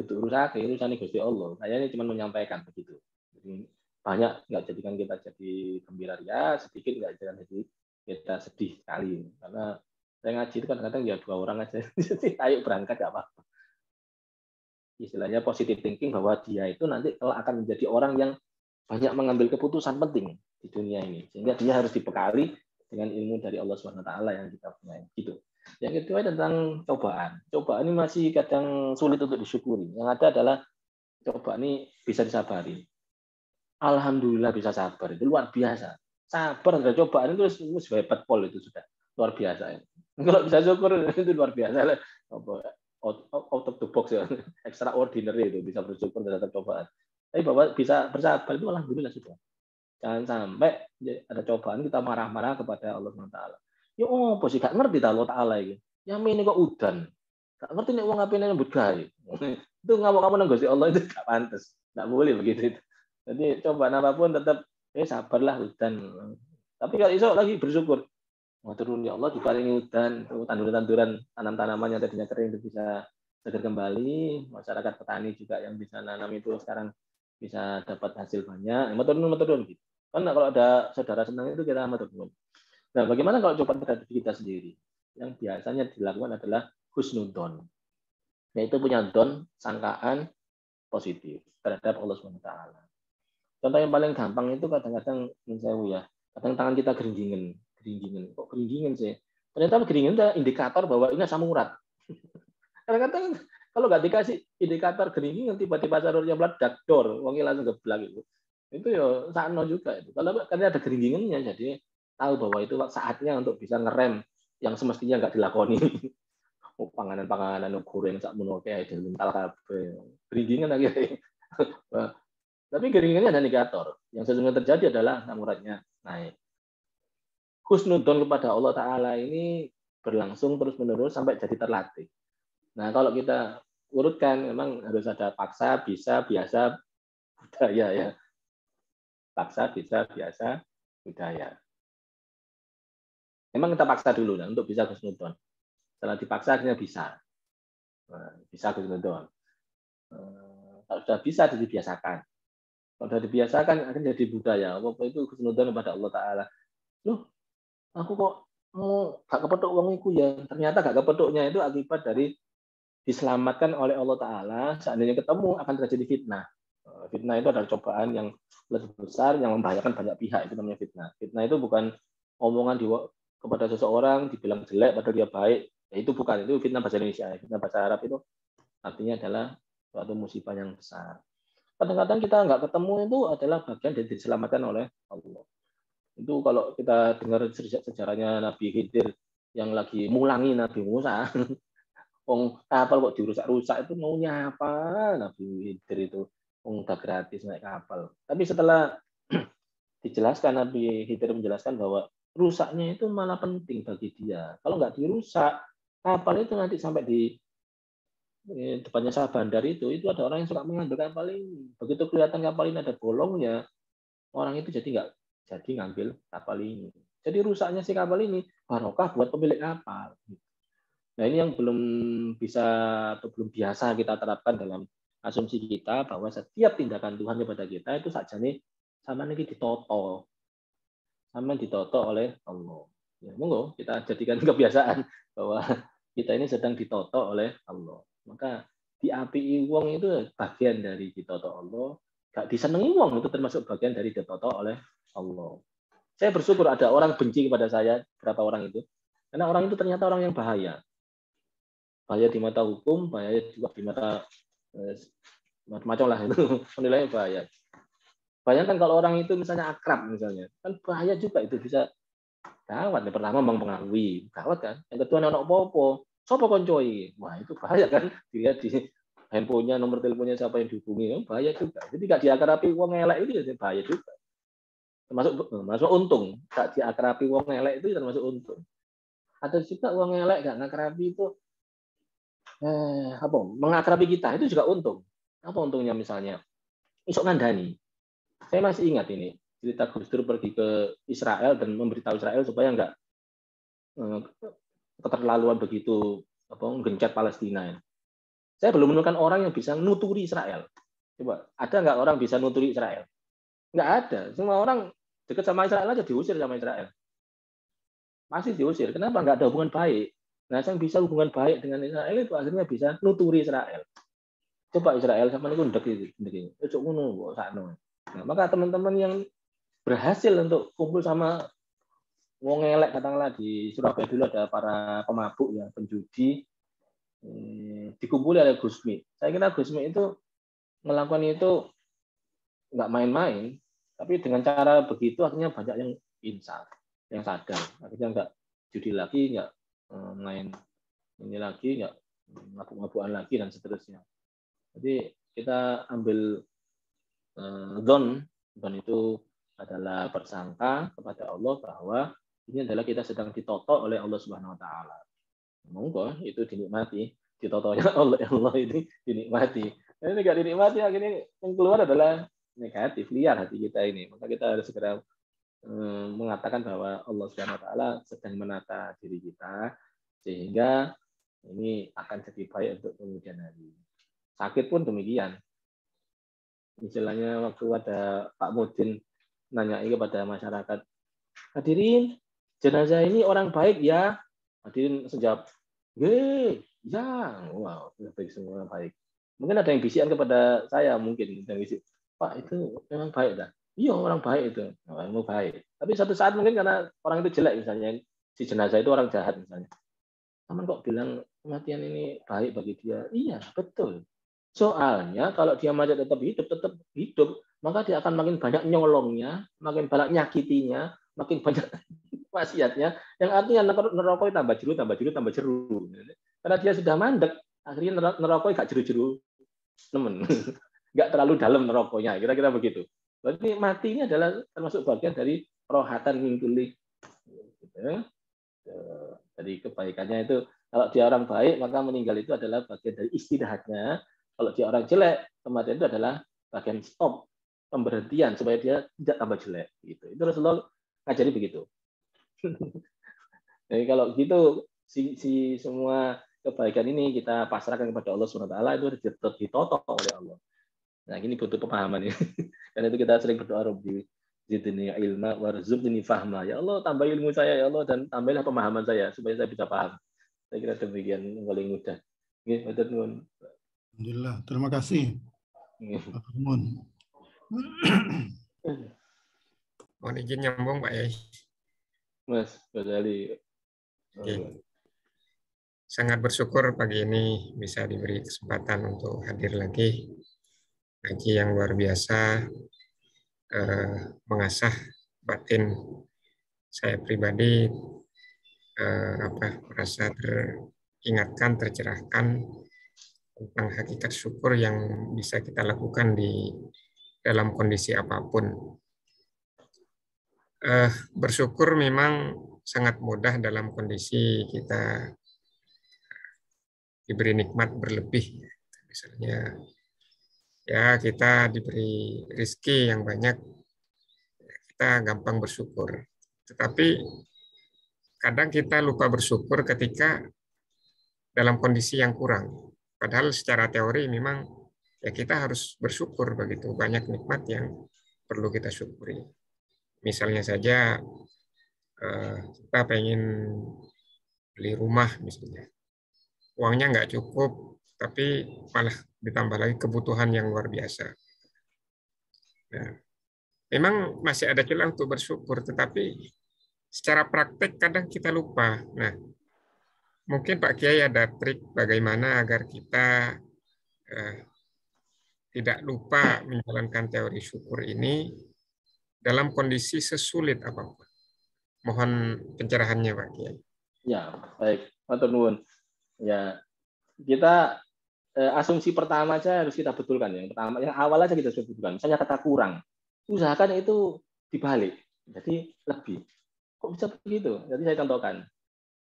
itu urusan urusan Gusti Allah. Saya ini cuma menyampaikan begitu. Jadi banyak nggak jadikan kita jadi gembira ya sedikit nggak jadikan jadi kita sedih sekali karena Saya ngaji itu kadang-kadang ya dua orang aja. Jadi ayo berangkat gak apa-apa. Istilahnya positive thinking bahwa dia itu nanti akan menjadi orang yang banyak mengambil keputusan penting di dunia ini. Sehingga dia harus dibekali dengan ilmu dari Allah Subhanahu taala yang kita punya. Gitu. Yang kedua tentang cobaan. Cobaan ini masih kadang sulit untuk disyukuri. Yang ada adalah cobaan ini bisa disabari. Alhamdulillah bisa sabar. Itu luar biasa. Sabar ada cobaan itu itu hebat pol itu sudah luar biasa. Kalau bisa syukur itu luar biasa. Out, out of the box ya, extraordinary itu bisa bersyukur terhadap cobaan. Tapi bahwa bisa bersabar itu alhamdulillah sudah. Jangan sampai ada cobaan kita marah-marah kepada Allah SWT. Ya oh, posisi gak ngerti Allah Taala iki. Ya ini kok udan. Gak ngerti nih uang apa nyebut gawe. Itu ngamuk-ngamuk nang Allah itu gak pantas. Gak boleh begitu itu. Jadi cobaan apa pun tetap eh sabarlah udan. Tapi kalau iso lagi bersyukur. Mau turun ya Allah diparingi udan, tanduran-tanduran tanam-tanaman yang tadinya kering itu bisa segar kembali. Masyarakat petani juga yang bisa nanam itu sekarang bisa dapat hasil banyak. Mau turun, mau turun gitu. Kan kalau ada saudara senang itu kita mau turun. Nah, bagaimana kalau coba terhadap kita sendiri? Yang biasanya dilakukan adalah husnudon. Yaitu punya don, sangkaan positif terhadap Allah SWT. Contoh yang paling gampang itu kadang-kadang, ya, kadang tangan kita geringgingan Geringgingan. Kok geringgingan sih? Ternyata geringgingan itu indikator bahwa ini asam urat. Kadang-kadang kalau nggak dikasih indikator geringgingan, tiba-tiba sarurnya meledak, dor, wongnya langsung geblak itu. Itu ya sano juga itu. Kalau karena ada geringgingannya, jadi tahu bahwa itu saatnya untuk bisa ngerem yang semestinya nggak dilakoni. Oh, panganan-panganan goreng sak menawa kayak mental kabeh. Geringgingan lagi. Tapi geringgingannya ada indikator. Yang sesungguhnya terjadi adalah asam uratnya naik husnudon kepada Allah Ta'ala ini berlangsung terus-menerus sampai jadi terlatih. Nah, kalau kita urutkan, memang harus ada paksa, bisa, biasa, budaya ya. Paksa, bisa, biasa, budaya. Memang kita paksa dulu nah, untuk bisa husnudon. Setelah dipaksa akhirnya bisa. Nah, bisa husnudon. Eh, kalau sudah bisa, dibiasakan. Kalau sudah dibiasakan akan jadi budaya. Apa itu husnudon kepada Allah Ta'ala. Loh, aku kok mau gak kepethuk wong iku ya. Ternyata gak kepethuknya itu akibat dari diselamatkan oleh Allah Taala. Seandainya ketemu akan terjadi fitnah. Eh, fitnah itu adalah cobaan yang lebih besar yang membahayakan banyak pihak itu namanya fitnah. Fitnah itu bukan omongan di kepada seseorang dibilang jelek padahal dia baik. Ya, itu bukan itu fitnah bahasa Indonesia. Fitnah bahasa Arab itu artinya adalah suatu musibah yang besar. Kadang-kadang kita nggak ketemu itu adalah bagian dari diselamatkan oleh Allah. Itu kalau kita dengar sejarahnya Nabi Khidir yang lagi mulangi Nabi Musa, Wong kapal kok dirusak-rusak itu maunya apa Nabi Khidir itu? Wong udah gratis naik kapal. Tapi setelah dijelaskan Nabi Khidir menjelaskan bahwa rusaknya itu malah penting bagi dia. Kalau nggak dirusak, kapal itu nanti sampai di depannya sah bandar itu, itu ada orang yang suka mengambil kapal ini. Begitu kelihatan kapal ini ada bolongnya, orang itu jadi nggak jadi ngambil kapal ini. Jadi rusaknya si kapal ini barokah buat pemilik kapal. Nah ini yang belum bisa atau belum biasa kita terapkan dalam asumsi kita bahwa setiap tindakan Tuhan kepada kita itu saja nih sama nih ditoto, sama ditoto oleh Allah. Ya, monggo kita jadikan kebiasaan bahwa kita ini sedang ditoto oleh Allah. Maka diapi uang itu bagian dari ditoto Allah. Gak disenangi uang itu termasuk bagian dari ditoto oleh Allah. Saya bersyukur ada orang benci kepada saya, berapa orang itu. Karena orang itu ternyata orang yang bahaya. Bahaya di mata hukum, bahaya juga di mata eh, macam-macam lah itu. Penilaiannya bahaya. Bayangkan kalau orang itu misalnya akrab misalnya, kan bahaya juga itu bisa gawat. Yang pertama mempengaruhi, gawat kan. Yang kedua anak popo, sopo koncoi, wah itu bahaya kan. Dilihat di handphonenya, nomor teleponnya siapa yang dihubungi, bahaya juga. Jadi tidak diakrabi uang elek itu ya bahaya juga termasuk termasuk untung tak diakrabi uang elek itu termasuk untung atau juga uang elek gak ngakrabi itu eh, apa mengakrabi kita itu juga untung apa untungnya misalnya isok ngandani saya masih ingat ini cerita Gus pergi ke Israel dan memberitahu Israel supaya nggak eh, keterlaluan begitu apa gencet Palestina ya. Saya belum menemukan orang yang bisa nuturi Israel. Coba, ada nggak orang bisa nuturi Israel? Nggak ada. Semua orang Dekat sama Israel aja diusir sama Israel. Pasti diusir. Kenapa? Nggak ada hubungan baik. Nah, yang bisa hubungan baik dengan Israel itu akhirnya bisa nuturi Israel. Coba Israel sama itu ndek ndek itu. ngono sakno. Nah, maka teman-teman yang berhasil untuk kumpul sama wong elek katakanlah di Surabaya dulu ada para pemabuk ya, penjudi eh, dikumpuli oleh Gusmi. Saya kira Gusmi itu melakukan itu nggak main-main, tapi dengan cara begitu akhirnya banyak yang insaf, yang sadar. Akhirnya nggak judi lagi, nggak eh, main ini lagi, nggak mabuk-mabukan lagi dan seterusnya. Jadi kita ambil eh, zon, zon itu adalah bersangka kepada Allah bahwa ini adalah kita sedang ditoto oleh Allah Subhanahu wa taala. Monggo itu dinikmati, ditotonya oleh Allah ini dinikmati. Ini tidak dinikmati akhirnya yang keluar adalah negatif, liar hati kita ini. Maka kita harus segera eh, mengatakan bahwa Allah Subhanahu wa taala sedang menata diri kita sehingga ini akan jadi baik untuk kemudian hari. Sakit pun demikian. Misalnya waktu ada Pak Mudin nanya kepada masyarakat, hadirin, jenazah ini orang baik ya? Hadirin sejawab, Ye, ya, wow, baik semua baik. Mungkin ada yang bisikan kepada saya, mungkin yang bisik, Pak itu memang baik dah. Iya orang baik itu, memang baik. Tapi satu saat mungkin karena orang itu jelek misalnya, si jenazah itu orang jahat misalnya. Taman kok bilang kematian ini baik bagi dia? Iya, betul. Soalnya kalau dia mati tetap hidup, tetap hidup, maka dia akan makin banyak nyolongnya, makin banyak nyakitinya, makin banyak maksiatnya, yang artinya neraka tambah jeru, tambah jeru, tambah jeru. Karena dia sudah mandek, akhirnya neraka gak jeru-jeru, temen. Gak terlalu dalam nerokoknya, kira-kira begitu. Berarti mati ini adalah termasuk bagian dari rohatan ngingkuli. Gitu. Jadi kebaikannya itu, kalau dia orang baik, maka meninggal itu adalah bagian dari istirahatnya, kalau dia orang jelek, kematian itu adalah bagian stop, pemberhentian supaya dia tidak tambah jelek. Gitu. Itu Rasulullah ngajari begitu. Jadi kalau gitu si, si semua kebaikan ini kita pasrahkan kepada Allah SWT itu ditotok oleh Allah. Nah ini butuh pemahaman ini. Karena itu kita sering berdoa Rabbi zidni ilma warzuqni fahma. Ya Allah tambah ilmu saya ya Allah dan tambahlah pemahaman saya supaya saya bisa paham. Saya kira demikian yang paling mudah. Nggih, Alhamdulillah. Terima kasih. Mun. Mohon izin nyambung Pak Yai. Mas, Pak Ali. Oke. Sangat bersyukur pagi ini bisa diberi kesempatan untuk hadir lagi. Ngaji yang luar biasa, eh, mengasah batin saya pribadi eh, apa merasa teringatkan, tercerahkan tentang hakikat syukur yang bisa kita lakukan di dalam kondisi apa pun. Uh, bersyukur memang sangat mudah dalam kondisi kita diberi nikmat berlebih. Misalnya, ya kita diberi rizki yang banyak, kita gampang bersyukur. Tetapi kadang kita lupa bersyukur ketika dalam kondisi yang kurang. Padahal secara teori memang ya kita harus bersyukur begitu banyak nikmat yang perlu kita syukuri. Misalnya saja eh, kita pengen beli rumah misalnya, uangnya nggak cukup, tapi malah ditambah lagi kebutuhan yang luar biasa. Nah, memang masih ada celah untuk bersyukur, tetapi secara praktek kadang kita lupa. Nah, Mungkin Pak Kiai ada trik bagaimana agar kita eh, tidak lupa menjalankan teori syukur ini dalam kondisi sesulit apa pun. Mohon pencerahannya Pak Kiai. Ya, baik. Pak nuwun. Ya, kita asumsi pertama saja harus kita betulkan. Yang pertama, yang awal aja kita betulkan. Misalnya kata kurang, usahakan itu dibalik. Jadi lebih. Kok bisa begitu? Jadi saya contohkan.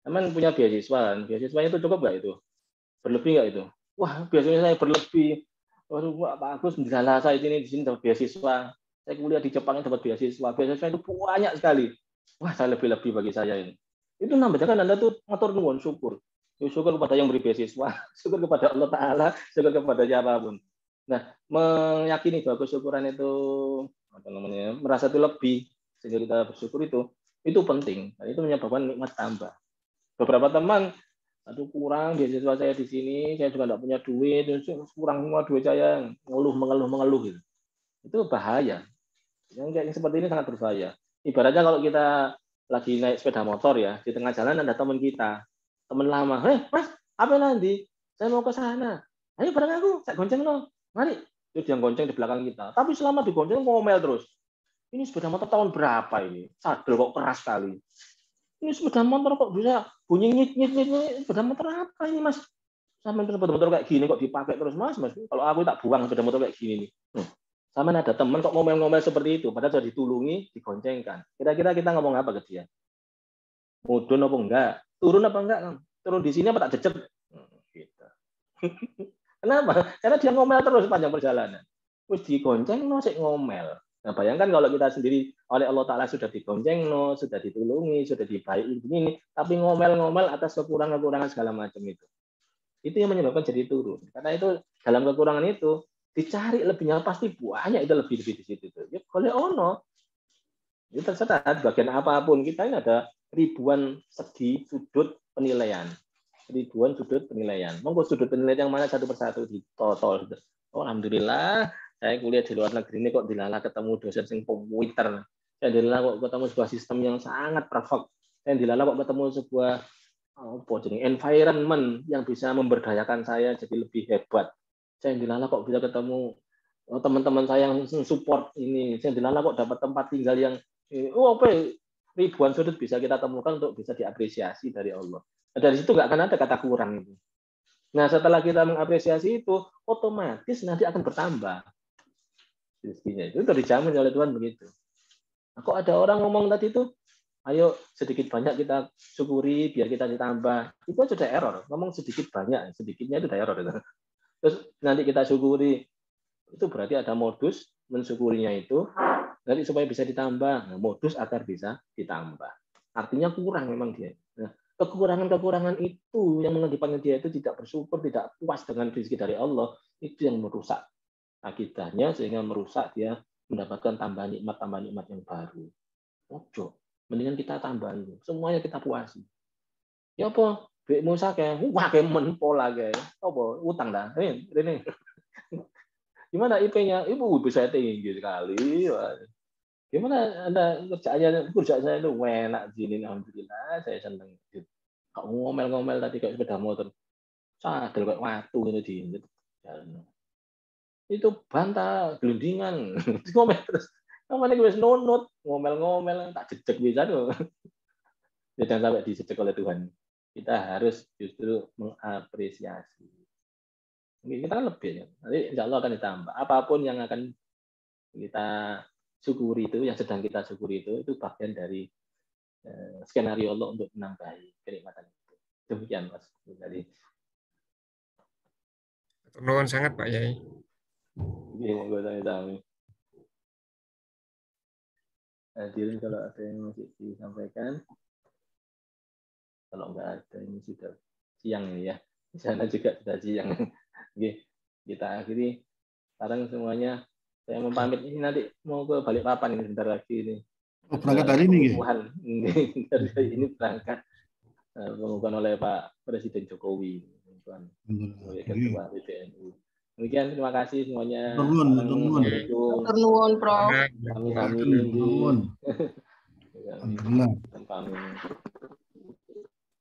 Emang punya beasiswa, beasiswanya itu cukup nggak itu? Berlebih nggak itu? Wah, biasanya saya berlebih. Waduh, Pak Agus menjelaskan saya ini di sini dapat beasiswa. Saya kuliah di Jepang dapat beasiswa. Beasiswa itu banyak sekali. Wah, saya lebih-lebih bagi saya ini. Itu namanya kan Anda tuh motor nuwun syukur. Syukur kepada yang beri beasiswa, syukur kepada Allah Ta'ala, syukur kepada siapa pun. Nah, meyakini bahwa kesyukuran itu apa namanya merasa itu lebih sehingga kita bersyukur itu Itu penting. Dan itu menyebabkan nikmat tambah. Beberapa teman, aduh kurang beasiswa saya di sini, saya juga tidak punya duit, kurang semua duit saya, ngeluh, mengeluh, mengeluh gitu. Itu bahaya. Yang kayak seperti ini sangat berbahaya. Ibaratnya kalau kita lagi naik sepeda motor ya, di tengah jalan ada teman kita, teman lama, heh mas, apa nanti? Saya mau ke sana. Ayo bareng aku, saya gonceng lo. Mari. Terus dia gonceng di belakang kita. Tapi selama digonceng ngomel terus. Ini sepeda motor tahun berapa ini? Sadel kok keras sekali. Ini sepeda motor kok bisa bunyi nyit nyit nyit, nyit. sepeda motor apa ini mas? Sama sepeda motor kayak gini kok dipakai terus mas mas. Kalau aku tak buang sepeda motor kayak gini nih. Hmm. Sama ada teman kok ngomel-ngomel seperti itu, padahal sudah ditulungi, digoncengkan. Kira-kira kita ngomong apa ke dia? Mudun apa enggak? Turun apa enggak? Turun di sini apa tak? Hmm, gitu. Kenapa? Karena dia ngomel terus panjang perjalanan. Terus digonceng, no, ngomel. Nah, bayangkan kalau kita sendiri oleh Allah Ta'ala sudah digonceng, no, sudah ditulungi, sudah dibaiki, ini, tapi ngomel-ngomel atas kekurangan-kekurangan segala macam itu. Itu yang menyebabkan jadi turun. Karena itu dalam kekurangan itu dicari lebihnya pasti banyak itu lebih lebih di situ tuh. Ya boleh ono. Itu terserah bagian apa pun kita ini ada ribuan segi sudut penilaian. Ribuan sudut penilaian. Monggo sudut penilaian yang mana satu persatu ditotol. Oh, alhamdulillah saya kuliah di luar negeri ini kok dilala ketemu dosen sing komputer. Saya dilala kok ketemu sebuah sistem yang sangat perfect. Saya dilala kok ketemu sebuah apa jadi environment yang bisa memberdayakan saya jadi lebih hebat saya dilala kok bisa ketemu oh, teman-teman saya yang support ini saya dilala kok dapat tempat tinggal yang oh apa ya, ribuan sudut bisa kita temukan untuk bisa diapresiasi dari Allah. Nah, dari situ nggak akan ada kata kurang itu. Nah setelah kita mengapresiasi itu otomatis nanti akan bertambah. Rezekinya itu dijamin oleh Tuhan begitu. Nah, kok ada orang ngomong tadi itu ayo sedikit banyak kita syukuri biar kita ditambah. Itu sudah error. Ngomong sedikit banyak sedikitnya itu error itu. Terus nanti kita syukuri itu berarti ada modus mensyukurinya itu nanti supaya bisa ditambah. Nah, modus agar bisa ditambah. Artinya kurang memang dia. Nah, kekurangan-kekurangan itu yang mengakibatkan dia itu tidak bersyukur tidak puas dengan rezeki dari Allah itu yang merusak akidahnya sehingga merusak dia mendapatkan tambahan nikmat tambahan nikmat yang baru. Ojo mendingan kita tambahin semuanya kita puasi. Ya apa? Duit musa kayak wah kayak pola kayak apa? Utang dah. Ini ini. Gimana IP-nya ibu bisa tinggi sekali gimana anda kerjanya kerja saya itu enak sini alhamdulillah. Saya seneng. Kok ngomel-ngomel tadi kayak sepeda motor? Sadar kayak waktu itu di itu bantah gelundingan. Ngomel terus. Kamu gue nonot ngomel-ngomel tak jejak bisa tuh. Jangan sampai dijejak oleh Tuhan. Kita harus justru mengapresiasi. Kita kan lebih. Ya. Nanti insya Allah akan ditambah. Apa pun yang akan kita syukuri itu, yang sedang kita syukuri itu, itu bagian dari eh, skenario Allah untuk menambahi kenikmatan itu. Demikian Mas. Jadi Nuhun sangat Pak Yai. Iya, monggo sami Hadirin kalau ada yang masih disampaikan. Kalau nggak ada ini sudah siang ya. Di sana juga sudah siang. Oke, kita akhiri. Sekarang semuanya saya mau pamit ini nanti mau ke balik papan ini sebentar lagi ini. Oh, berangkat hari ini, Tuhan. ini berangkat eh, pengumuman oleh Pak Presiden Jokowi. Tuhan. Ketua PBNU. Demikian terima kasih semuanya. Nuwun, nuwun. Nuwun, Prof. Kami kami. Nuwun. Alhamdulillah.